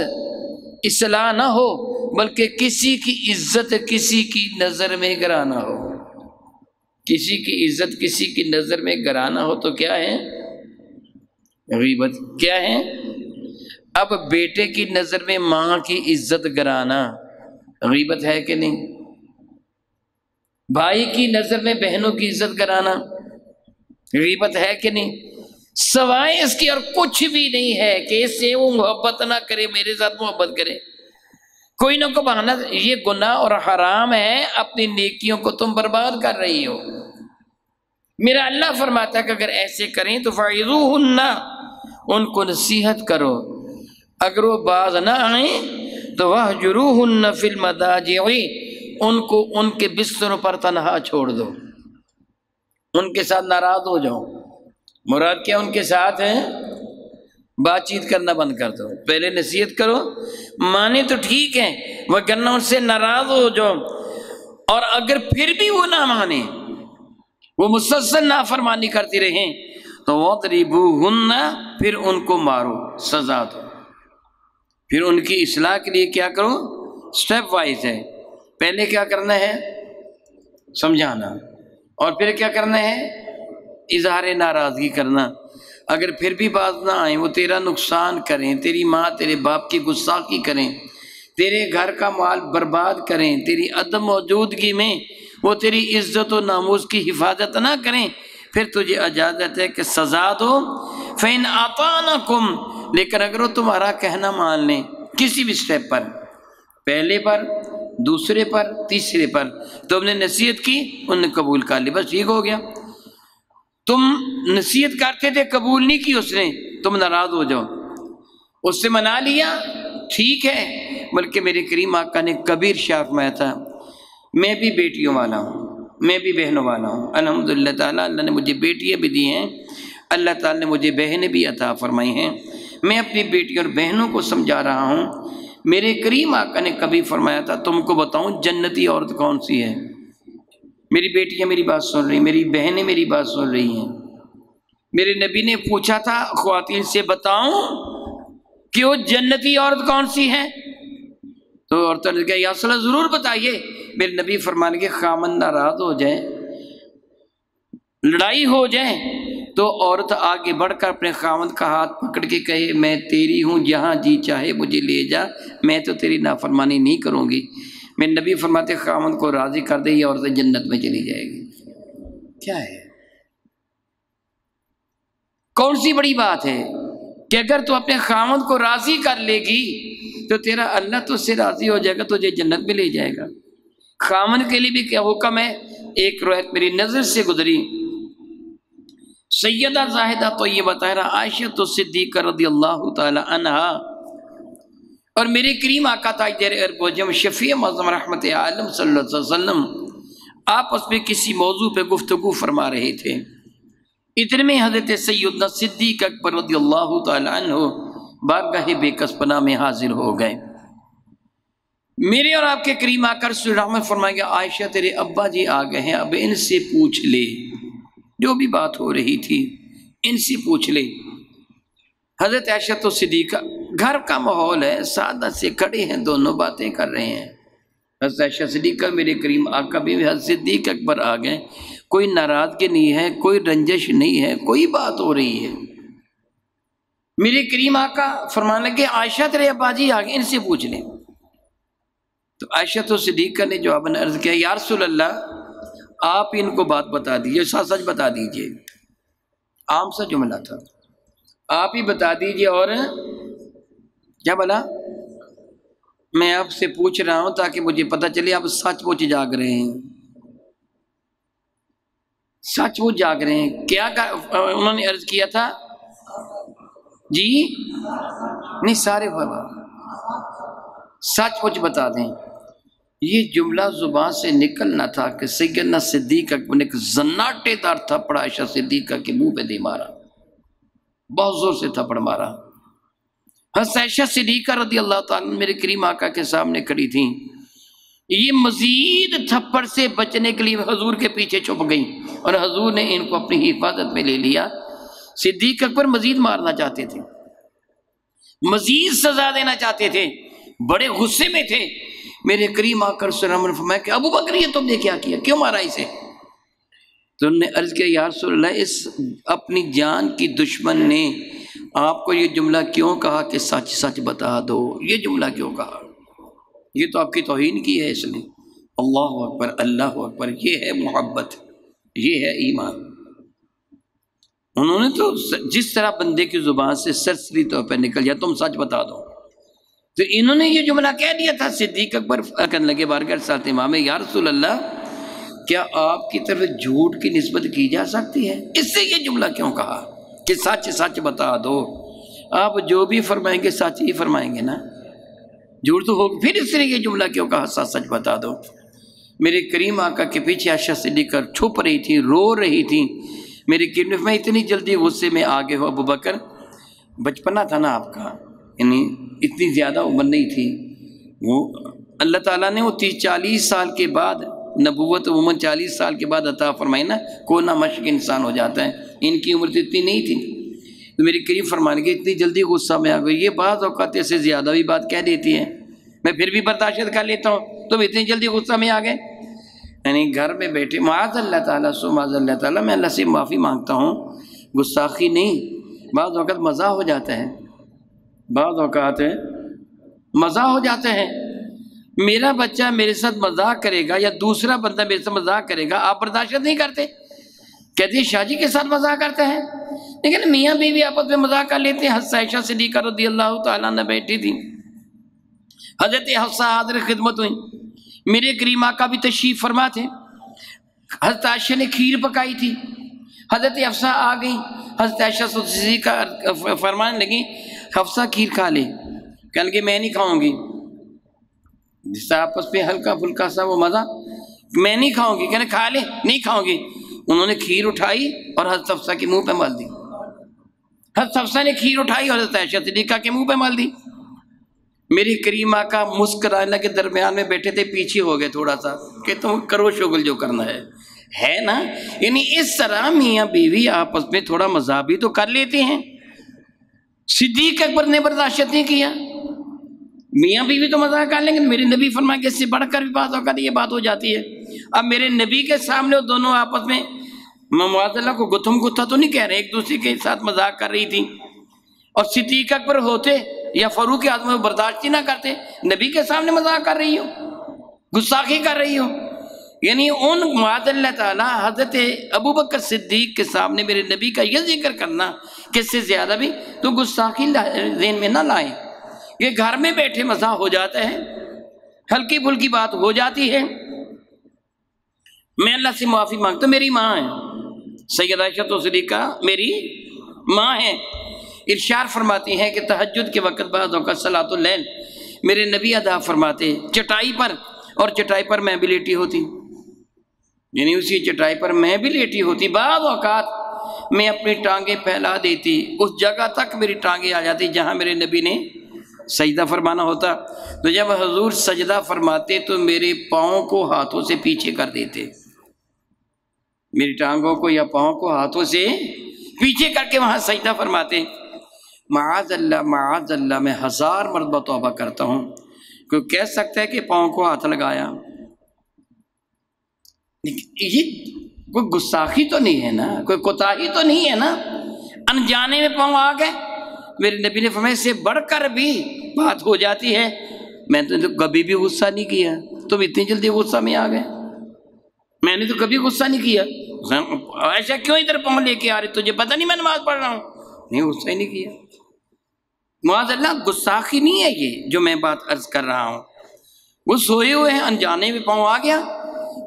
इसलाह ना हो, बल्कि किसी की इज़्ज़त, किसी की नज़र में गिराना हो। किसी की इज़्ज़त, किसी की नज़र में गिराना हो तो क्या है? गीबत। क्या है? अब बेटे की नज़र में माँ की इज़्ज़त गिराना गीबत है कि नहीं? भाई की नज़र में बहनों की इज़्ज़त कराना गीबत है कि नहीं? सवाए इसकी और कुछ भी नहीं है कि इससे वो मोहब्बत ना करे, मेरे साथ मोहब्बत करे। कोई ना को बहाना, ये गुनाह और हराम है, अपनी नेकियों को तुम बर्बाद कर रही हो। मेरा अल्लाह फरमाता है कि अगर ऐसे करें तो फ़ायदून्ना उनको नसीहत करो। अगर वो बाज ना आए तो वह जरूहन फ़िल्म उनको, उनके बिस्तरों पर तनहा छोड़ दो। उनके साथ नाराज़ हो जाओ। मुराद क्या उनके साथ है? बातचीत करना बंद कर दो। पहले नसीहत करो। माने तो ठीक है वह गन्ना उनसे नाराज़ हो जाओ। और अगर फिर भी वो ना माने, वो मुसलसल नाफरमानी करती रहे तो वो तरीबू हन्ना फिर उनको मारो, सजा दो। फिर उनकी इसलाह के लिए क्या करो? स्टेप वाइज है। पहले क्या करना है? समझाना। और फिर क्या करना है? इजहार नाराज़गी करना। अगर फिर भी बात ना आए, वो तेरा नुकसान करें, तेरी माँ, तेरे बाप की गुस्सा की करें, तेरे घर का माल बर्बाद करें, तेरी अदम मौजूदगी में वो तेरी इज़्ज़त व नामूस की हिफाजत ना करें फिर तुझे इजाज़त है कि सज़ा दो। फ़ैन आता ना कुम लेकिन अगर वो तुम्हारा कहना मान लें किसी भी स्टेप पर, पहले पर, दूसरे पर, तीसरे पर तुमने नसीहत की, उनने कबूल कर ली, बस ठीक हो गया। तुम नसीहत करते थे, कबूल नहीं की उसने, तुम नाराज़ हो जाओ। उससे मना लिया, ठीक है, बल्कि मेरे करीम आका ने कबीर शाह फरमाया था, मैं भी बेटियों वाला हूँ। मैं भी बहनों वाला हूँ। अल्हम्दुलिल्लाह ताला, अल्लाह ने मुझे बेटियाँ भी दी हैं। अल्लाह ताला ने मुझे बहनें भी अता फरमाई हैं। मैं अपनी बेटी और बहनों को समझा रहा हूँ। मेरे करीम आका ने कभी फरमाया था, तुमको बताऊँ, जन्नती औरत कौन सी है? मेरी बेटियाँ मेरी बात सुन रही, मेरी बहनें मेरी बात सुन रही हैं। मेरे नबी ने पूछा था, खुवातीन से बताऊँ कि वो जन्नती औरत कौन सी है? तो औरतों ने कहा यासला ज़रूर बताइए। मेरे नबी फरमान के, खामन नाराज़ हो जाए, लड़ाई हो जाए तो औरत आगे बढ़कर अपने खामद का हाथ पकड़ के कहे, मैं तेरी हूँ, जहाँ जी चाहे मुझे ले जा, मैं तो तेरी नाफरमानी नहीं करूँगी। मैं नबी फरमाते खामद को राज़ी कर दे, ये औरत जन्नत में चली जाएगी। क्या है? कौन सी बड़ी बात है? कि अगर तू अपने खामद को राज़ी कर लेगी तो तेरा अल्लाह तो उससे राज़ी हो जाएगा, तुझे जन्नत में ले जाएगा। खामन के लिए भी क्या हुक्म है? एक रोहत मेरी नज़र से गुजरी। सैदा जाहिदा तो ये बता रहा आयशा तो सिद्दीक रदी अल्लाह तहा और मेरे करीम आका ताजम शफ़ी मज़म रहमत आलम सल्लम आपस में किसी मौजू पर गुफ्तु फरमा रहे थे। इतने में हज़रत सैदना सिद्दीक अकबर रदी अल्लाह तहो बारगाह बेकसपना में हाजिर हो गए। मेरे और आपके करीम आकर सुरहमत फरमाएँगे, आयशा, तेरे अब्बा जी आ गए हैं, अब इनसे पूछ ले। जो भी बात हो रही थी, इनसे पूछ ले। हज़रत ऐशा तो सिद्दीका, घर का माहौल है, सादा से खड़े हैं, दोनों बातें कर रहे हैं। हज़रत ऐशा सिद्दीका, मेरे करीम आका भी हज़रत सिद्दीक अकबर आ गए। कोई नाराज़गी नहीं है, कोई रंजश नहीं है, कोई बात हो रही है। मेरे करीम आका फरमान लगे, आयशा, तेरे अब्बाजी आ गए इनसे पूछ लें। तो आयशा तो सिद्दीका ने जवाब अर्ज़ किया यारसुल अल्लाह आप इनको बात बता दीजिए, सच सच बता दीजिए। आम सा जुमला था। आप ही बता दीजिए और क्या बोला? मैं आपसे पूछ रहा हूँ ताकि मुझे पता चले आप सच सचमुच जाग रहे हैं। सचमुच जाग रहे हैं। क्या कर, उन्होंने अर्ज़ किया था? जी? नहीं सारे सचमुच बता। दें। ये जुमला ज़ुबान से निकलना था कि सैदना सिद्दीक अकबर ने एक जन्नाटेदार थप्पड़ आयशा सिद्दीका के मुँह पे दे मारा। बहुत ज़ोर से थप्पड़ मारा। हसैशा सिद्दीका रदी अल्लाह ताला मेरे करीम आका के सामने खड़ी थी। ये मजीद थप्पड़ से बचने के लिए हजूर के पीछे छुप गई और हजूर ने इनको अपनी हिफाजत में ले लिया। सिद्दीक अकबर मजीद मारना चाहते थे। मजीद सजा देना चाहते थे। बड़े गुस्से में थे। मेरे करीम आकर फरमाया कि, अबू बकर, ये तुमने क्या किया? क्यों मारा इसे? तो उन्होंने अर्ज़ किया, यार इस अपनी जान की दुश्मन ने आपको ये जुमला क्यों कहा कि सच सच बता दो? ये जुमला क्यों कहा? ये तो आपकी तोहन की है इसने। अल्लाह अकबर अल्लाह अकबर, ये है मोहब्बत, ये है ईमान। उन्होंने तो जिस तरह बंदे की ज़ुबान से सरसरी तौर पर निकल जाए तुम सच बता दो। तो इन्होंने ये जुमला कह दिया था, सिद्दीक अकबर कहने लगे बारगर साथ इमाम या रसूल अल्लाह क्या आपकी तरफ़ झूठ की नस्बत की जा सकती है? इससे ये जुमला क्यों कहा? कि सच सच बता दो। आप जो भी फरमाएँगे, सच ही फरमाएँगे ना। झूठ तो हो। फिर इसने ये जुमला क्यों कहा सच सच बता दो। मेरे करीम आका के पीछे आशा से लेकर छुप रही थी, रो रही थी। मेरे किरन में इतनी जल्दी गुस्से में आगे हो अबू बकर। बचपना था ना आपका। यानी इतनी ज़्यादा उम्र नहीं थी। वो अल्लाह ताला ने वो तीस, चालीस साल के बाद, नबूवत उमर चालीस साल के बाद अता फरमाई ना को ना मशक इंसान हो जाता है। इनकी उम्र तो इतनी नहीं थी। तो मेरी करीब फरमान के इतनी जल्दी गुस्सा में आ गई। ये बात अवकात से ज़्यादा भी बात कह देती है। मैं फिर भी बर्दाश्त कर लेता हूँ। तुम इतनी जल्दी गुस्सा में आ गए। यानी घर में बैठे, माज अल्लाह ताला, सो माज अल्लाह ताला, मैं अल्लाह से माफ़ी माँगता हूँ। गुस्साखी नहीं बाद वक़्त मज़ा हो जाता है। बाद अवकात मज़ा हो जाते हैं। मेरा बच्चा मेरे साथ मज़ाक करेगा या दूसरा बंदा मेरे साथ मज़ाक करेगा, आप बर्दाश्त नहीं करते। कहती है शाहजी के साथ मज़ाक करते हैं? लेकिन मियाँ बीवी आपस में मज़ाक कर लेते हैं। हसाइशा सिद्दीक़ा रदी अल्लाह ताला बैठी थी। हज़रत हफ्सा हाजिर खिदमत हुई। मेरे करीमा का भी तशरीफ़ फरमा थे। हज़रत आयशा ने खीर पकाई थी। हज़रत हफ्सा आ गई। हज़रत आयशा का फरमाने लगी, हफ्सा, खीर खा ले। कह लगे, मैं नहीं खाऊँगी। जिससे आपस में हल्का फुल्का सा वो मज़ा, मैं नहीं खाऊँगी। कहने खा ले, नहीं खाऊँगी। उन्होंने खीर उठाई और हज़रत अफसा के मुँह पे मल दी। हज़रत अफसा ने खीर उठाई और हज़रत के मुँह पे मल दी। मेरी करीमा का मुस्कराने के दरमियान में बैठे थे, पीछे हो गए थोड़ा सा। कि तुम करो शुगल जो करना है। है ना? यानी इस तरह मियाँ बीवी आपस में थोड़ा मज़ा भी तो कर लेते हैं। सिद्दीक अकबर ने बर्दाश्त नहीं किया। मियाँ बीवी तो मज़ाक कर लेंगे, मेरे नबी फरमा के इससे बढ़कर भी बात होकर ये बात हो जाती है। अब मेरे नबी के सामने दोनों आपस में ममुआजल्ला को गुथम गुत्था तो नहीं कह रहे, एक दूसरे के साथ मज़ाक कर रही थी। और सिद्दीक अकबर होते या फरूक आज़म बर्दाश्त ही ना करते, नबी के सामने मज़ाक कर रही हो, गुस्साखी कर रही हो। यानी उन मादल्ला ताला हज़रत अबू बकर सिद्दीक के सामने मेरे नबी का यह ज़िक्र करना किससे ज़्यादा भी तो गुस्साखी जेन में ना लाए। ये घर में बैठे मज़ा हो जाता है, हल्की फुल्की बात हो जाती है। मैं अल्लाह से माफ़ी माँगता मेरी माँ है। सैयद आयशा तो सदीका मेरी माँ है। इरशार फरमाती हैं कि तहजद के वक़्त बाद होकर सलातुल्लैल मेरे नबी अदा फरमाते, चटाई पर, और चटाई पर मैं भी लेटी होती। यानी उसी चटाई पर मैं भी लेटी होती। बाद औकात मैं अपनी टांगे फैला देती, उस जगह तक मेरी टांगे आ जाती जहाँ मेरे नबी ने सजदा फरमाना होता। तो जब हजूर सजदा फरमाते तो मेरे पाँव को हाथों से पीछे कर देते। मेरी टांगों को या पाँव को हाथों से पीछे करके वहाँ सजदा फरमाते। माज अल्लाह माज अल्लाह मैं हज़ार मरतबा तोबा करता हूँ। कोई कह सकता है कि पाँव को हाथ लगाया? ये कोई गुस्साखी तो नहीं है ना? कोई कोताही तो नहीं है ना? अनजाने में पाँव आ गए। मेरे नबी ने फरमाया से बढ़कर भी बात हो जाती है। मैंने तो कभी भी गुस्सा नहीं किया। तुम इतनी जल्दी गुस्सा में आ गए। मैंने तो कभी गुस्सा नहीं किया। ऐसा क्यों इधर पाँव लेके आ रहे? तुझे पता नहीं मैं नमाज़ पढ़ रहा हूँ। नहीं, गुस्सा ही नहीं किया। मुआजल्ला गुस्साखी नहीं है ये जो मैं बात अर्ज़ कर रहा हूँ। वो सोए हुए हैं, अनजाने में पाँव आ गया।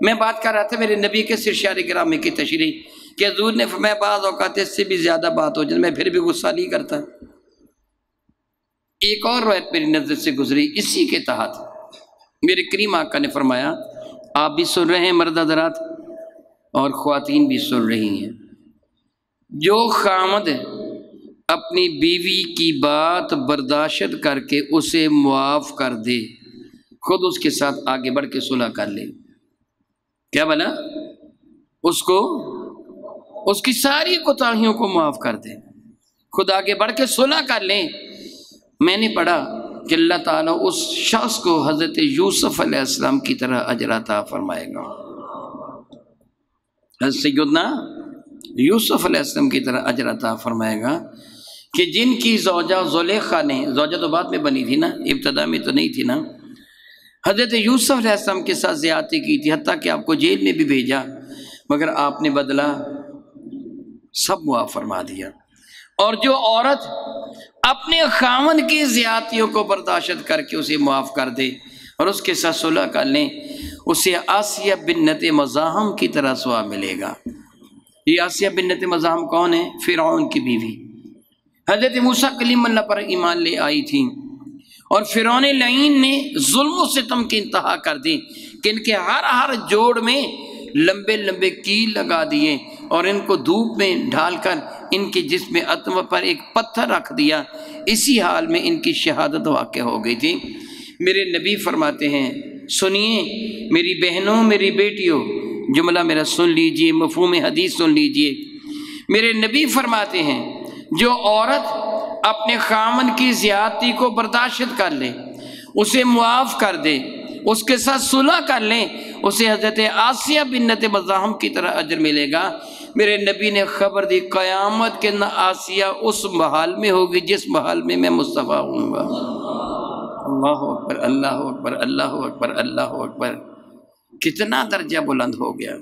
मैं बात कर रहा था मेरे नबी के सिरशार ग्रामी की तशरी कि हजूर ने मैं बाद औकात इससे भी ज़्यादा बात हो जाए, मैं फिर भी गुस्सा नहीं करता। एक और रवायत मेरी नज़र से गुजरी, इसी के तहत। मेरे करीम आका ने फरमाया, आप भी सुन रहे हैं मर्द हजरात, और ख़वातीन भी सुन रही हैं। जो खामद अपनी बीवी की बात बर्दाश्त करके उसे मुआफ़ कर दे, खुद उसके साथ आगे बढ़ के सुलह कर ले। क्या बना उसको, उसकी सारी कोताहियों को माफ़ कर दे, खुद आगे बढ़ के सुलह कर लें। मैंने पढ़ा कि अल्लाह ताला उस शख्स को हज़रत यूसुफ अलैहिस्सलाम की तरह अजराता फरमाएगा। सैदना यूसुफ अलैहिस्सलाम की तरह अजराता फरमाएगा कि जिनकी जौजा जुलेखा ने, जौजा तो बाद में बनी थी ना, इब्तदा में तो नहीं थी ना, हज़रत यूसुफ अलैहिस्सलाम के साथ ज़्यादती की थी हती कि आपको जेल में भी भेजा, मगर आपने बदला सब मुआफ़ फरमा दिया। और जो औरत अपने खामन की ज़्यादतियों को बर्दाश्त करके उसे मुआफ़ कर दे और उसके साथ सुलह कर लें, उसे आसिया बिन्नत मज़ाहम की तरह सुहा मिलेगा। ये आसिया बिन्नत मज़ाहम कौन है? फिर की बीवी। हज़रत मूसा कलीम अल्लाह पर ईमान ले आई थी और फिर लईन ने जुल्म सितम की इंतहा कर दी कि इनके हर हर जोड़ में लंबे लंबे कील लगा दिए और इनको धूप में डालकर इनके जिसम अतम पर एक पत्थर रख दिया। इसी हाल में इनकी शहादत वाक़ हो गई थी। मेरे नबी फरमाते हैं, सुनिए, मेरी बहनों, मेरी बेटियों, जुमला मेरा सुन लीजिए, मफहूम हदीस सुन लीजिए। मेरे नबी फरमाते हैं, जो औरत अपने खामन की ज़्यादती को बर्दाश्त कर ले, उसे मुआफ़ कर दे, उसके साथ सुलह कर लें उसे हज़रत आसिया बिन्नत मज़ाहम की तरह अजर मिलेगा। मेरे नबी ने खबर दी, क़यामत के न आसिया उस महाल में होगी, जिस महाल में मैं मुस्तफ़ा हूँगा अल्लाह अकबर अल्लाह अकबर अल्लाह अकबर अल्लाह अकबर। कितना दर्जा बुलंद हो गया।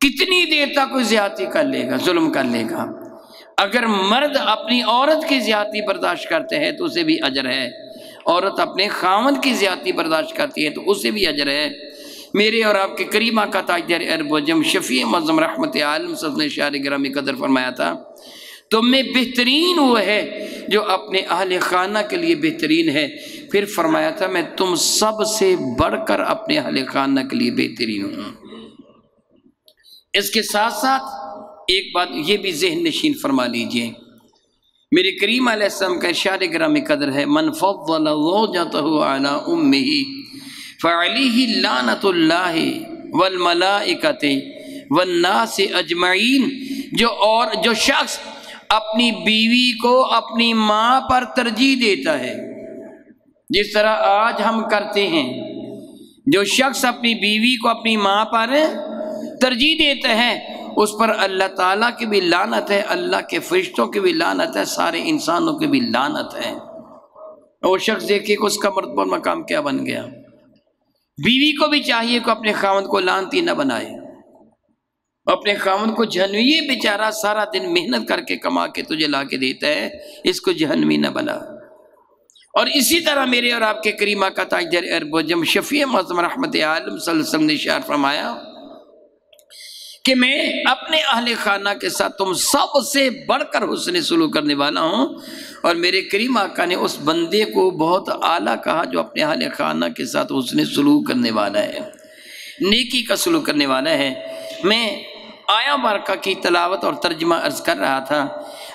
कितनी देर तक कोई ज़्यादा कर लेगा, जुल्म कर लेगा। अगर मर्द अपनी औरत की ज़्यादा बर्दाश्त करते हैं तो उसे भी अजर है। औरत अपने खामन की ज़्यादा बर्दाश्त करती है तो उसे भी अजर है। मेरे और आपके करीमा का ताजर अरबजम शफ़ी मज़म रहमत आलम सब शार ग्रामी कदर फरमाया था तो में बेहतरीन वो है जो अपने अहल खाना के लिए बेहतरीन है। फिर फरमाया था, मैं तुम सबसे बढ़कर अपने अहल खाना के लिए बेहतरीन हूँ। इसके साथ साथ एक बात ये भी जहन नशीन फरमा लीजिए मेरे करीम आसम का इशार ग्राम कदर है, मन जाता हुआ उम ही फ़ली ही लानतुल्ला वलमलाकत वन्ना से अजमाइन, जो और, जो शख्स अपनी बीवी को अपनी माँ पर तरजीह देता है। जिस तरह आज हम करते हैं, जो शख्स अपनी बीवी को अपनी माँ पर तरजीह देता हैं उस पर अल्लाह ताला की भी लानत है, अल्लाह के फरिश्तों की भी लानत है, सारे इंसानों की भी लानत है। वो शख्स देखिए कि उसका मरतबा मकाम क्या बन गया। बीवी को भी चाहिए कि अपने खावंद को लानती न बनाए। अपने खावंद को जहनवी बेचारा सारा दिन मेहनत करके कमा के तुझे ला के देता है, इसको जहनवी न बना। और इसी तरह मेरे और आपके करीमा का ताजर अरबजम शफी मजम रहमत आलम ने शार फरमाया कि मैं अपने अहल खाना के साथ तुम सबसे बढ़कर हुसन सुलूक करने वाला हूँ। और मेरे करीम आका ने उस बंदे को बहुत आला कहा जो अपने अहल खाना के साथ हुसन सलूक करने वाला है। नेकी का सलूक करने वाला है। मैं आया बारका की तलावत और तर्जमा अर्ज़ कर रहा था।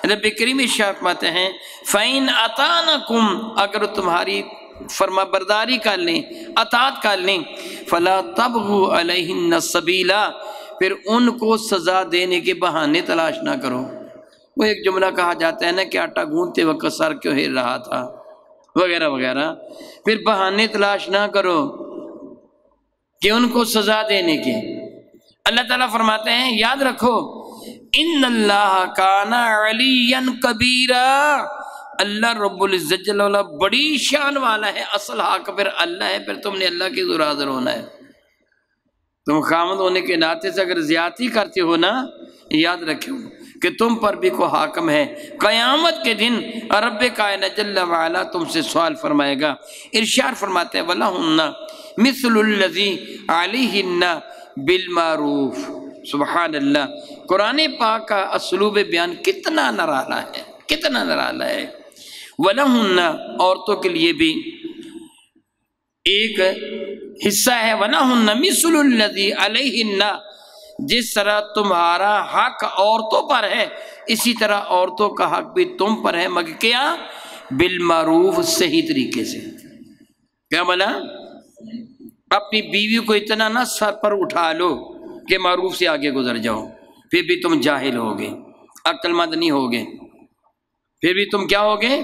रब करीम शाफमाते हैं, फ़ैन अता कुम अगर तुम्हारी फरमा बरदारी कर लें अतात कर लें, फ़ला तब सबीला फिर उनको सज़ा देने के बहाने तलाश ना करो। वो एक जुमला कहा जाता है ना कि आटा गूंदते वक्त सर क्यों हिल रहा था? वगैरह वगैरह। फिर बहाने तलाश ना करो कि उनको सज़ा देने के। अल्लाह ताला फरमाते हैं, याद रखो इन अल्लाह काना कबीरा। अल्लाह रब्बुल इज़्ज़त बड़ी शान वाला है, असल हाक फिर अल्लाह है, फिर तुमने अल्लाह की जुराजर होना है। तुम खामद होने के नाते से अगर ज़्यादा करते हो ना, याद रखो कि तुम पर भी को हाकम है। क़यामत के दिन रब कायन वाला तुमसे सवाल फरमाएगा। इरशाद फरमाते हैं वला हन्ना मिसलजी आलिन्ना बिलमारूफ। सुबहान अल्लाह कुरान पाक का असलूब बयान कितना नराला है, कितना नराला है। वला हन्ना औरतों के लिए भी एक हिस्सा है। वना मिसलजी अलहिन्ना। जिस तरह तुम्हारा हक औरतों पर है, इसी तरह औरतों का हक भी तुम पर है। मगर क्या? बिलमारूफ सही तरीके से। क्या बोला? अपनी बीवी को इतना ना सर पर उठा लो कि मरूफ से आगे गुजर जाओ। फिर भी तुम जाहिल होगे, अक्लमंद नहीं होगे। फिर भी तुम क्या होगे?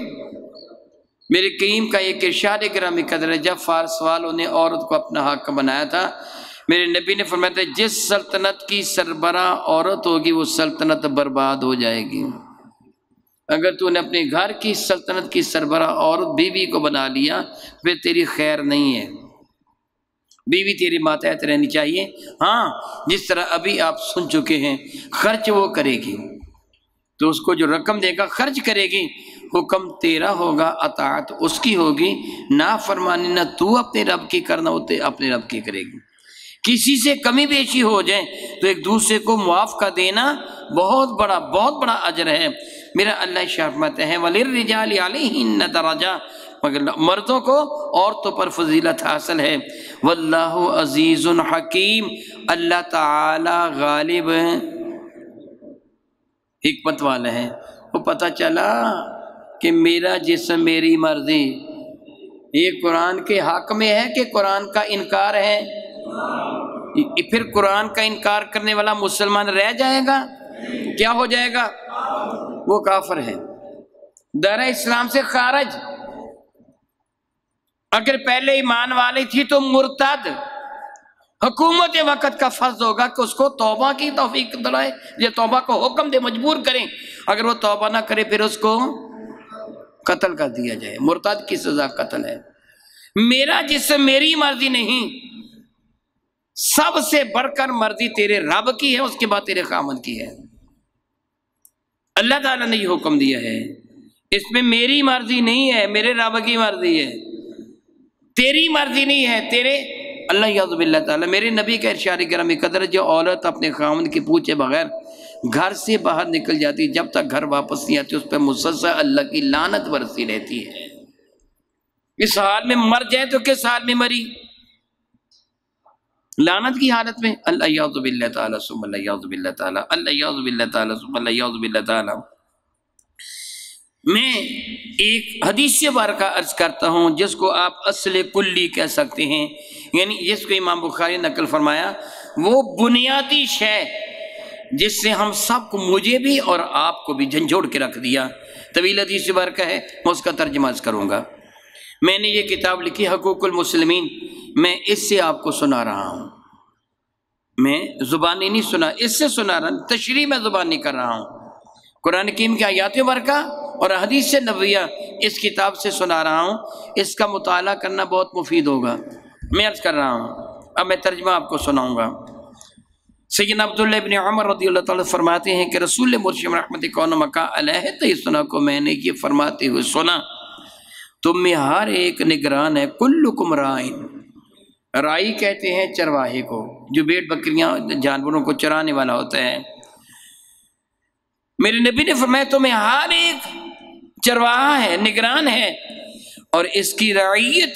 मेरे कईम का एक इर्शाद ग्रामी कदर है, जब फारस वालों ने औरत को अपना हक बनाया था, मेरे नबी ने फरमाया था, जिस सल्तनत की सरबरा औरत होगी, वो सल्तनत बर्बाद हो जाएगी। अगर तूने अपने घर की सल्तनत की सरबरा औरत बीवी को बना लिया, फिर तेरी खैर नहीं है। बीवी तेरी मातहत रहनी चाहिए। हाँ जिस तरह अभी आप सुन चुके हैं, खर्च वो करेगी। तो उसको जो रकम देगा, खर्च करेगी। हुक्म तेरा होगा अतात उसकी होगी। ना फरमानी ना तू अपने रब की करना होते अपने रब की करेगी। किसी से कमी बेशी हो जाए तो एक दूसरे को मुआफ का देना बहुत बड़ा बहुत बड़ा अजर है। मेरा अल्लाह शर्मत है, वलिर दराजा। मगर मर्दों को औरतों पर फजीलत हासिल है। वल्लाह अज़ीज़ हकीम। अल्लाह ताला गालिब हिकमत वाला है। वो पता चला कि मेरा जिसम मेरी मर्ज़ी। ये कुरान के हक में है कि कुरान का इनकार है? फिर कुरान का इनकार करने वाला मुसलमान रह जाएगा? क्या हो जाएगा? वो काफर है। दर इस्लाम से खारज। अगर पहले ईमान वाली थी तो मुर्तद। हुकूमत वक़्त का फ़र्ज़ होगा कि उसको तोबा की तोफीक दिलाए। या तौबा को हुक्म दे, मजबूर करें। अगर वो तोबा ना करे, फिर उसको कत्ल कर दिया जाए। मुर्ताद की सजा कत्ल है। मेरा जिससे मेरी मर्ज़ी नहीं, सबसे बढ़कर मर्ज़ी तेरे रब की है, उसके बाद तेरे कामद की है। अल्लाह ताला ने ये हुक्म दिया है, इसमें मेरी मर्ज़ी नहीं है, मेरे रब की मर्ज़ी है। तेरी मर्ज़ी नहीं है, तेरे, अल्लाह याजबिल्ला ताला, मेरे नबी का इरशाद ग्रामी कदर जो औरत अपने खामन की पूछे बगैर घर से बाहर निकल जाती, जब तक घर वापस नहीं आती, उस पर मुसलसल अल्लाह की लानत बरसती रहती है। इस हाल में मर जाए तो किस हाल में मरी? लानत की हालत में। मैं एक हदीस बार का अर्ज़ करता हूँ, जिसको आप असल कुल्ली कह सकते हैं। यानी जिसको इमाम बुखारी नकल फरमाया, वो बुनियादी शय जिससे हम सबको मुझे भी और आपको भी झंझोड़ के रख दिया। तवील हदीस बार का है मैं उसका तर्जमा करूँगा। मैंने ये किताब लिखी, हकूकुल मुसलमिन। मैं इससे आपको सुना रहा हूँ। मैं ज़ुबानी नहीं सुना, इससे सुना रहा तशरी में ज़ुबानी कर रहा हूँ। कुरान कीम की आयात वर्का और हदीस नबिया इस किताब से सुना रहा हूँ। इसका मुताला करना बहुत मुफीद होगा। मैं अर्ज़ कर रहा हूँ। अब मैं तर्जमा आपको सुनाऊँगा। सैन अब्दुल्लाबन अमर रदी फरमाते हैं कि रसूल मुर्शम रहमत कौन मका सुना को मैंने ये फरमाते हुए सुना। तुम में हर एक निगरान है कुल्लु कुमराइन राई कहते हैं चरवाहे को, जो बेट बकरियाँ, जानवरों को चराने वाला होता है। मेरे नबी ने फरमाया, तुम्हें हर एक चरवाहा है, निगरान है, और इसकी रईयत,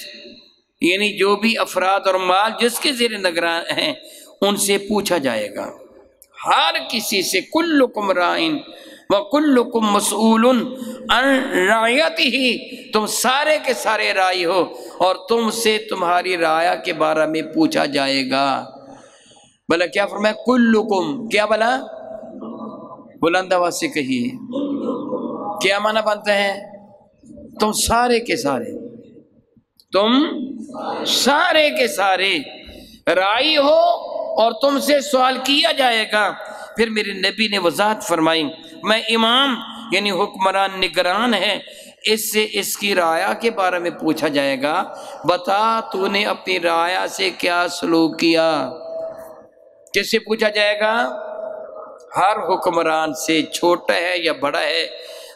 यानी जो भी अफराद और माल जिसके जेर निगरान हैं उनसे पूछा जाएगा, हर किसी से? कुल्लुकुम कुमराइन व कुल्लुकुम मसूल रायत ही तुम सारे के सारे राय हो और तुमसे तुम्हारी राया के बारे में पूछा जाएगा। बोला, क्या फरमाया? कुल्लुकुम। क्या बोला? बुलंदाबाद से कहिए क्या माना बनते हैं? तुम सारे के सारे। तुम सारे के सारे राई हो और तुमसे सवाल किया जाएगा। फिर मेरे नबी ने वजाहत फरमाई, मैं इमाम, यानी हुक्मरान निगरान है। इससे इसकी राया के बारे में पूछा जाएगा। बता, तूने अपनी राया से क्या सलूक किया? किससे पूछा जाएगा? हर हुक्मरान से छोटा है या बड़ा है,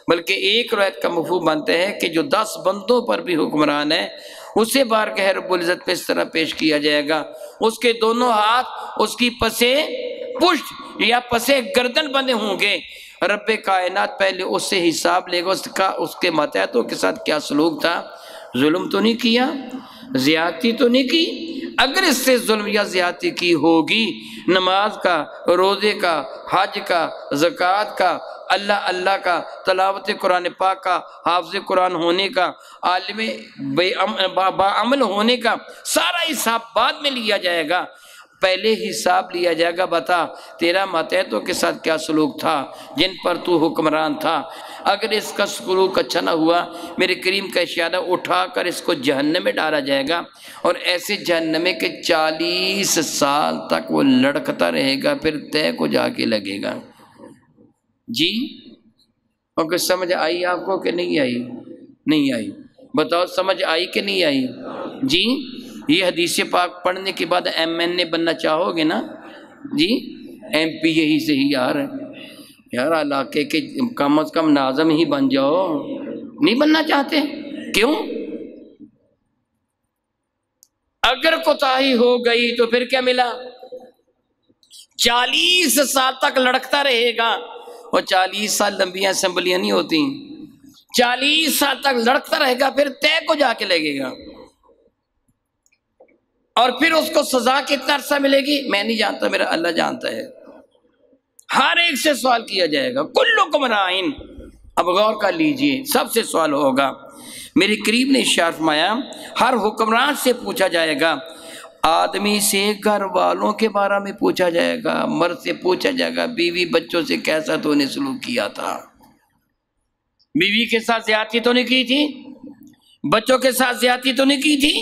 बल्कि एक रैत का मफू बनते हैं कि जो दस बंदों पर भी हुक्मरान है उसे बार कह रबुल्ज़त पे इस तरह पेश किया जाएगा। उसके दोनों हाथ उसकी पसे पुष्ट या पसे गर्दन बंधे होंगे। रब कायनात पहले उससे हिसाब लेगा, उसका, उसके मतहतों के साथ क्या सलूक था? जुल्म तो नहीं किया ज़्यादती तो नहीं की अगर इससे जुल्म या ज़्यादा की होगी, नमाज़ का, रोज़े का, हज का, ज़क़़त का, अल्लाह अल्लाह का, तलावत कुरान पाक का, हाफज कुरान होने का, आलम बामल होने का, सारा हिसाब बाद में लिया जाएगा। पहले हिसाब लिया जाएगा, बता, तेरा मतहतों के साथ क्या सलूक था, जिन पर तू हुक्मरान था अगर इसका सलूक अच्छा ना हुआ, मेरे करीम का इशारा उठा कर इसको जहन्नम में डाला जाएगा और ऐसे जहन्नमे के चालीस साल तक वो लड़कता रहेगा, फिर तय को जाके लगेगा। जी? और कुछ समझ आई आपको कि नहीं आई? नहीं आई। बताओ, समझ आई कि नहीं आई? जी? ये हदीस पाक पढ़ने के बाद एम एन ए बनना चाहोगे ना? जी? एम पी यही से ही। यार, इलाके के कम अज कम नाजम ही बन जाओ। नहीं बनना चाहते? क्यों? अगर कोताही हो गई तो फिर क्या मिला? चालीस साल तक लड़कता रहेगा और चालीस साल लंबी असेंबलियाँ नहीं होती। चालीस साल तक लड़कता रहेगा, फिर तय को जाके लगेगा। और फिर उसको सजा कितना अरसा मिलेगी? मैं नहीं जानता, मेरा अल्लाह जानता है। हर एक से सवाल किया जाएगा। कुल्लु कुमराइन अब गौर कर लीजिए, सबसे सवाल होगा, मेरे करीब ने फरमाया, हर हुक्मरान से पूछा जाएगा, आदमी से घर वालों के बारे में पूछा जाएगा, मर्द से पूछा जाएगा, बीवी बच्चों से कैसा तो ने सलूक किया था? बीवी के साथ ज़्यादा तो नहीं की थी? बच्चों के साथ ज़्यादा तो नहीं की थी?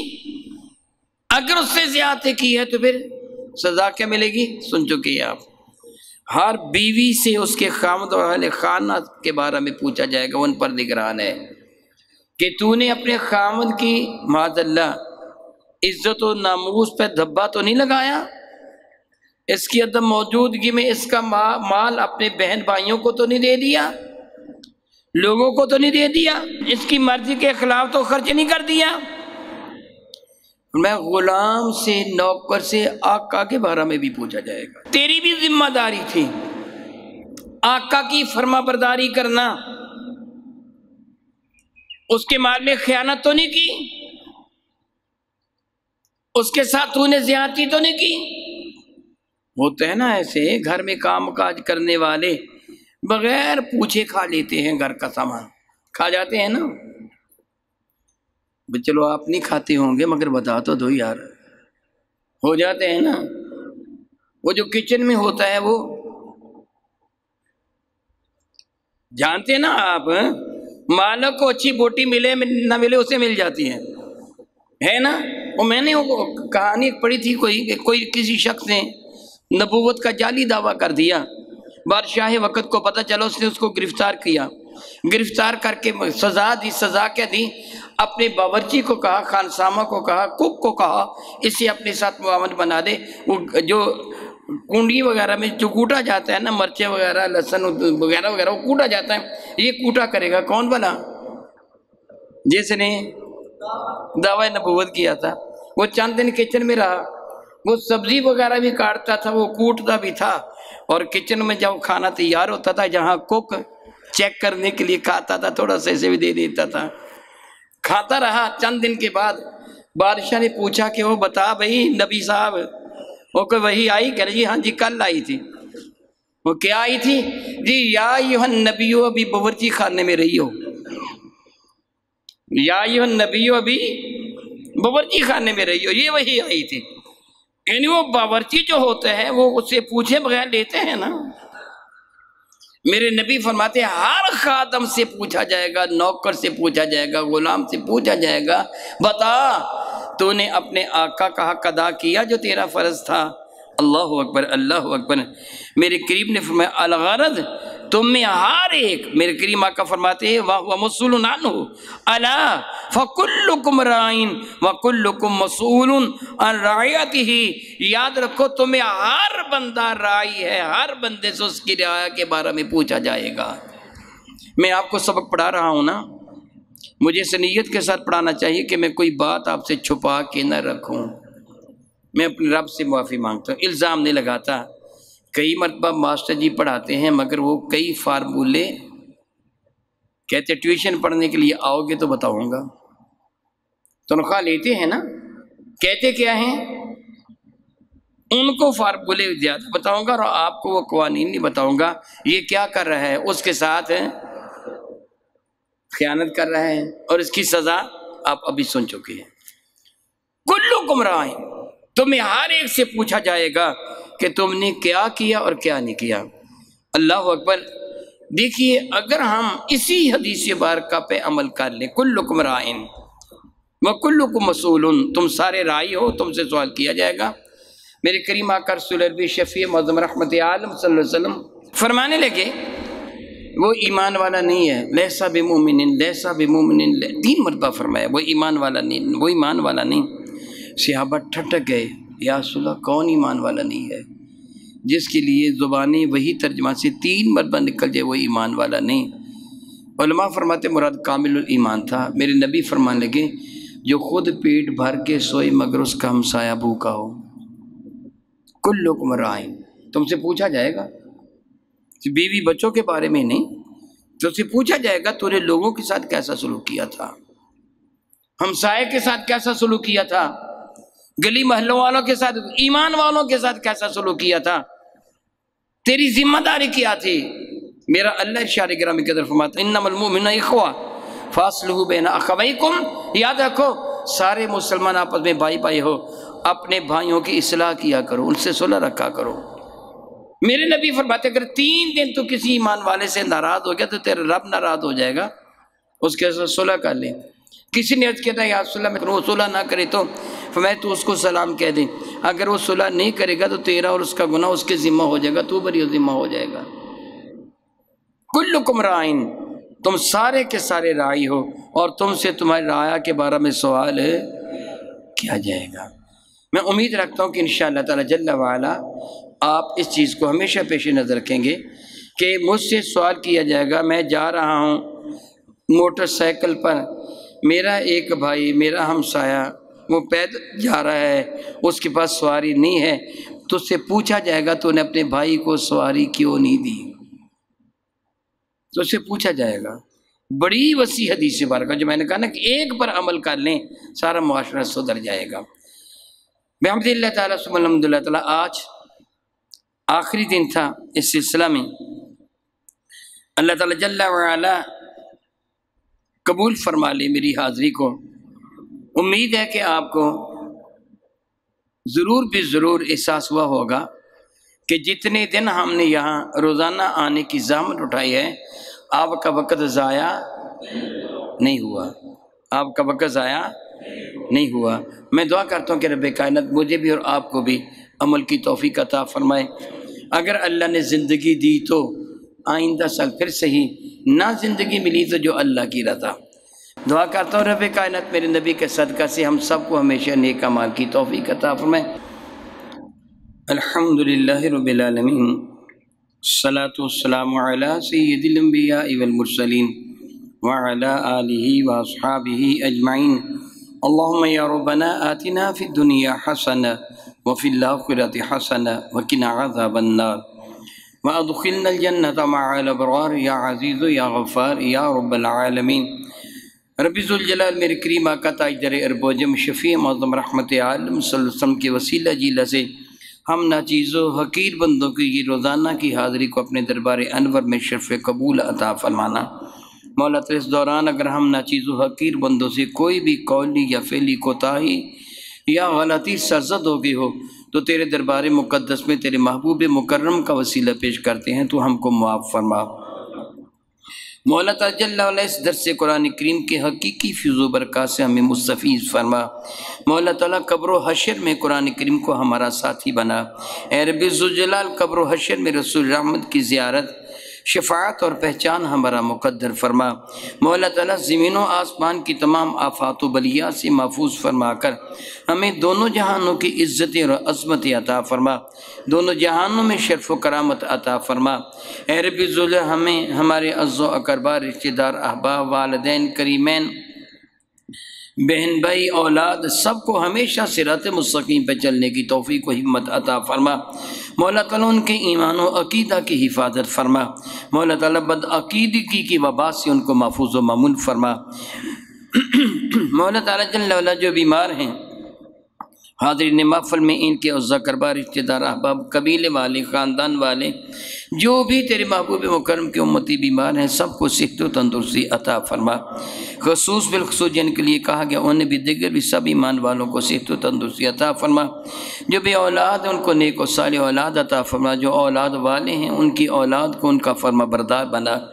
अगर उससे ज़्यादा की है तो फिर सजा क्या मिलेगी? सुन चुके आप। हर बीवी से उसके खामद वाले खाना के बारे में पूछा जाएगा उन पर निगरान है कि तूने अपने खामद की माजल्ला इज़्ज़त और नामूस पे धब्बा तो नहीं लगाया? इसकी अदम मौजूदगी में इसका मा, माल अपने बहन भाइयों को तो नहीं दे दिया? लोगों को तो नहीं दे दिया? इसकी मर्ज़ी के खिलाफ तो खर्च नहीं कर दिया? मैं गुलाम से, नौकर से, आका के बारे में भी पूछा जाएगा। तेरी भी ज़िम्मेदारी थी। आका की फर्मा बरदारी करना। उसके माल में खयानत तो नहीं की। उसके साथ तूने ज्यादती तो नहीं की। होते हैं ना ऐसे, घर में काम काज करने वाले। बगैर पूछे खा लेते हैं घर का सामान। खा जाते हैं ना। चलो आप नहीं खाते होंगे, मगर बता तो दो यार। हो जाते हैं ना? वो जो किचन में होता है वो। जानते हैं ना आप मालक को अच्छी बोटी मिले, ना मिले, उसे मिल जाती है। है ना? वो मैंने वो कहानी पढ़ी थी कोई कोई किसी शख्स ने नबूवत का जाली दावा कर दिया। बादशाह वक़्त को पता चला, उसने उसको गिरफ़्तार किया। गिरफ़्तार करके, सजा दी, सजा क्या दी? अपने बावर्ची को कहा खानसामा को कहा, कुक को कहा, इसे अपने साथ मुआमल बना दे। वो जो कुंडी वगैरह में जो कूटा जाता है ना, मर्चे वगैरह, लहसन वगैरह वगैरह, वो कूटा जाता है। ये कूटा करेगा, कौन बना? जिसने दावा नबूवत किया था। वो चंद दिन किचन में रहा। वो सब्ज़ी वगैरह भी काटता था, वो कूटता भी था। और किचन में जब खाना तैयार होता था, जहाँ कुक चेक करने के लिए खाता था, थोड़ा सा ऐसे भी दे देता था। खाता रहा, चंद दिन के बाद बादशाह ने पूछा कि वो बता भाई, नबी साहब, वो कोई वही आई कह रही हाँ जी, कल आई थी। वो क्या आई थी? जी, या यो नबियो अभी बवर्ची खाने में रही हो। या यो नबियो अभी बवर्ची खाने में रही हो, ये वही आई थी। यानी वो बावर्ची जो होते हैं, वो उससे पूछे बगैर लेते हैं ना? मेरे नबी फरमाते हर खादम से पूछा जाएगा, नौकर से पूछा जाएगा, गुलाम से पूछा जाएगा, बता, तूने अपने आका का हक अदा किया जो तेरा फ़र्ज़ था। अल्लाह अकबर अल्लाह अकबर। मेरे करीब ने फरमाया अलगरद तुम में हर एक मेरे करीम आका फरमाते हैं, वाह वह मसूल नान। अला फ़कुल्लुकुम राइन, वकुल्लुकुम मसूल रायत ही याद रखो, तुम्हें हर बंदा राई है, हर बंदे से उसकी रियाया के बारे में पूछा जाएगा। मैं आपको सबक पढ़ा रहा हूँ ना? मुझे सनीयत के साथ पढ़ाना चाहिए कि मैं कोई बात आपसे छुपा के न रखूँ। मैं अपने रब से माफ़ी माँगता हूँ, इल्ज़ाम नहीं लगाता। कई मरतबा मास्टर जी पढ़ाते हैं, मगर वो कई फार्मूले कहते ट्यूशन पढ़ने के लिए आओगे तो बताऊँगा। तनख्वाह लेते हैं ना? कहते क्या हैं? उनको फार्मूले ज़्यादा बताऊँगा और आपको वो कवानीन नहीं बताऊँगा। ये क्या कर रहा है? उसके साथ है ख्यानत कर रहा है और इसकी सज़ा आप अभी सुन चुके हैं। कुल्लू गुमराह तुम्हें हर एक से पूछा जाएगा कि तुमने क्या किया और क्या नहीं किया। अल्लाह अकबर, देखिए, अगर हम इसी हदीस बारका पे अमल कर लें, कुल्लुकुम राइन, व कुल्लुकुम मसूल तुम सारे राय हो, तुमसे सवाल किया जाएगा। मेरे करीम आकर सुलरबी शफ़ी मजम रहमत आलम फरमाने लगे, वो ईमान वाला नहीं है लहसा बेमुमिन लहसा बेमुमिन तीन मरतबा फरमाया, वो ईमान वाला नहीं, वो ईमान वाला नहीं। सिहाबा ठटक गए। या कौन ईमान वाला नहीं है? जिसके लिए ज़ुबानी वही तर्जमा से तीन मरबा निकल जाए, वो ईमान वाला नहीं। फरमाते, मुराद कामिल ईमान था। मेरे नबी फरमान लगे, जो खुद पेट भर के सोए, मगर उसका हमसाया भूखा हो। कुल लोग मराए तुमसे पूछा जाएगा? बीवी बच्चों के बारे में नहीं? तुमसे पूछा जाएगा, तूने लोगों के साथ कैसा सलूक किया था? हमसाए के साथ कैसा सलूक किया था? गली महलों वालों के साथ, ईमान वालों के साथ कैसा सलूक किया था? तेरी ज़िम्मेदारी क्या थी? मेरा अल्लाह शार ग्राम की तरफ़ फरमाता फासलहु बैन अखवैकुम। याद रखो, सारे मुसलमान आपस में भाई भाई हो, अपने भाइयों की इसलाह किया करो, उनसे सुलह रखा करो। मेरे नबी फरमाते, अगर तीन दिन तो किसी ईमान वाले से नाराज़ हो गया तो तेरा रब नाराज़ हो जाएगा, उसके साथ सुलह कर ले। किसी ने अर्ज़ किया था यासुल्ला में वो सुलह ना करे तो मैं तो उसको सलाम कह दें। अगर वो सुलह नहीं करेगा तो तेरा और उसका गुना उसके ज़िम्मा हो जाएगा, तू बरी ज़िम्मा हो जाएगा। कुल्ल कुमराइन तुम सारे के सारे राई हो, और तुमसे तुम्हारी राया के बारे में सवाल किया जाएगा। मैं उम्मीद रखता हूँ कि इन ताला वाला आप इस चीज़ को हमेशा पेश नज़र रखेंगे कि मुझसे सवाल किया जाएगा। मैं जा रहा हूँ मोटरसाइकिल पर मेरा एक भाई, मेरा हमसाया, वो पैदल जा रहा है, उसके पास सवारी नहीं है तो उससे पूछा जाएगा तो उन्हें अपने भाई को सवारी क्यों नहीं दी? तो उससे पूछा जाएगा, बड़ी वसी हदीस बार का जो मैंने कहा ना कि एक पर अमल कर लें, सारा मुआशरा सुधर जाएगा। महमद ताला आज आखिरी दिन था इस सिलसिला में। अल्लाह ताला जल्ला कबूल फरमा ले मेरी हाज़िरी को। उम्मीद है कि आपको ज़रूर भी ज़रूर एहसास हुआ होगा कि जितने दिन हमने यहाँ रोज़ाना आने की जहमत उठाई है, आपका वक़्त ज़ाया नहीं हुआ। आपका वक़्त ज़ाया नहीं हुआ। मैं दुआ करता हूँ कि रब कायनत मुझे भी और आपको भी अमल की तोफ़ी अता फ़रमाए। अगर अल्लाह ने ज़िंदगी दी तो आइंदा साल फिर सही ना ज़िंदगी मिली तो जो अल्लाह की रजा। दुआ करता हूँ रब कायनत मेरे नबी के सदका से हम सबको हमेशा नेक माल की तोफ़ी कता फरमाए। अल्हम्दुलिल्लाह रब्बिल आलमीन। सलातु वस्सलामु अला सय्यिदिल अंबिया वल मुरसलीन व अला आलिहि अजमाइन। अल्लाहुम्मा या रब्बना आतिना फिद दुनिया हसन व फिल आखिरति हसना व किना वदखिलनल जन्नत माल अबरार या अज़ीज़ या रबीज़ुलजलाल मेरे करीम आका ताजर अरबोजम शफ़ी मज़म रहमत आलम वसल्लम के वसीला जिला से हम नाचीज़ो हकीर बंदों की ये रोज़ाना की हाज़री को अपने दरबार अनवर में शरफ़ कबूल अता फरमाना मौला तो इस दौरान अगर हम नाचीज़ो हकीर बंदों से कोई भी कौली या फैली कोताही या गलती सरजद हो गई हो तो तेरे दरबार मुक़दस में, तेरे महबूब मुकर्रम का वसीला पेश करते हैं तो हमको मुआफ़ फरमा मौला तजल्ला इस दरस कुरान करीम के हकीकी फ्यूज़ बरक़ा से हमें मुस्तफ़ी फरमा। मौला तला कब्र हशर में कुरान करीम को हमारा साथी बना। एरबिज़ुजलाल कब्र हशर में रसूल की ज़्यारत शफात और पहचान हमारा मुकद्दर फरमा। मौला तला ज़मीनों आसमान की तमाम आफात बलिया से महफूज फरमा कर हमें दोनों जहानों की इज़्ज़त और अजमत अता फरमा। दोनों जहानों में शर्फ व करामत अता फरमा। एरबिज़ुल हमें, हमारे अज़्ज़ो अकरबा रिश्तेदार अहबा वालदेन, करीमैन बहन, भाई, औलाद, सबको हमेशा सिरत मस्तकीम पर चलने की तोफ़ी को हिम्मत अता फरमा। मौला तला उनके ईमान अकीदा की हिफाजत फरमा। मौला तला बदअकीदगी की वबा से उनको महफूज व ममून फरमा। मौला तला जो बीमार हैं हाजरीन महफल में इनके ज़करबा रिश्तेदार, अहबाब, कबीले वाले, ख़ानदान वाले, जो भी तेरे महबूब मुकरम के उम्मती बीमार हैं, सबको व तंदुरुस्ती अता फरमा। खसूस बिलखसूस जिनके लिए कहा गया, उन्हें भी दिगर भी सब ईमान वालों को सिखत तंदुरुस्ती अता फरमा। जो भी औलाद है, उनको नेक व साल औलाद अता फरमा। जो औलाद वाले हैं, उनकी औलाद को उनका फरमा बरदार बना।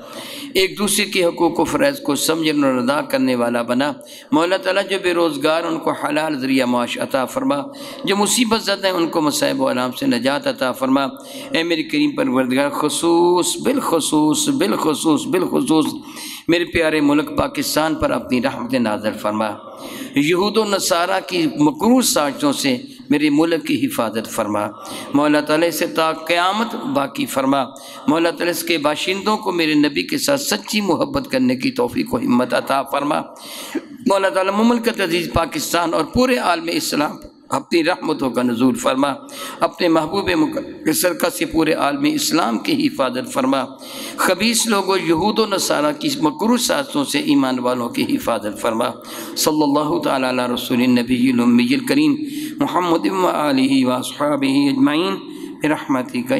एक दूसरे के हकूक़ व फ़रज़ को समझने और अदा करने वाला बना। मौला तला जो बेरोज़गार, उनको हलाल ज़रिया माश अता फरमा। जो मुसीबत ज़द हैं, उनको मसाइब आराम से नजात अता फरमा। ए मेरी करीम पर वर्दगार खसूस, बिलखसूस बिलखसूस बिलखसूस। मेरे प्यारे मुल्क पाकिस्तान पर अपनी राहत नाजर फरमा। यहूद नसारा की मकरूज साजों से मेरे मुल्क की हिफाजत फरमा। मौला तल से ता क़्यामत बाकी फरमा। मौला तल के बाशिंदों को मेरे नबी के साथ सच्ची मोहब्बत करने की तोहफ़ी को हिम्मत अता फरमा। मौला ताला अज़ीज़ पाकिस्तान और पूरे आलम इस्लाम अपनी रहमतों का नजूर फरमा, अपने महबूब सरका से पूरे आलम इस्लाम की हिफाजत फरमा। खबीस लोगों, यहूद नसारा की मकरू साजों से ईमान वालों की हिफाजत फरमा। सल्लल्लाहु ताला रसूल नबी करीम, मोहम्मद वाली वसहाबी अजमाइन रहमत का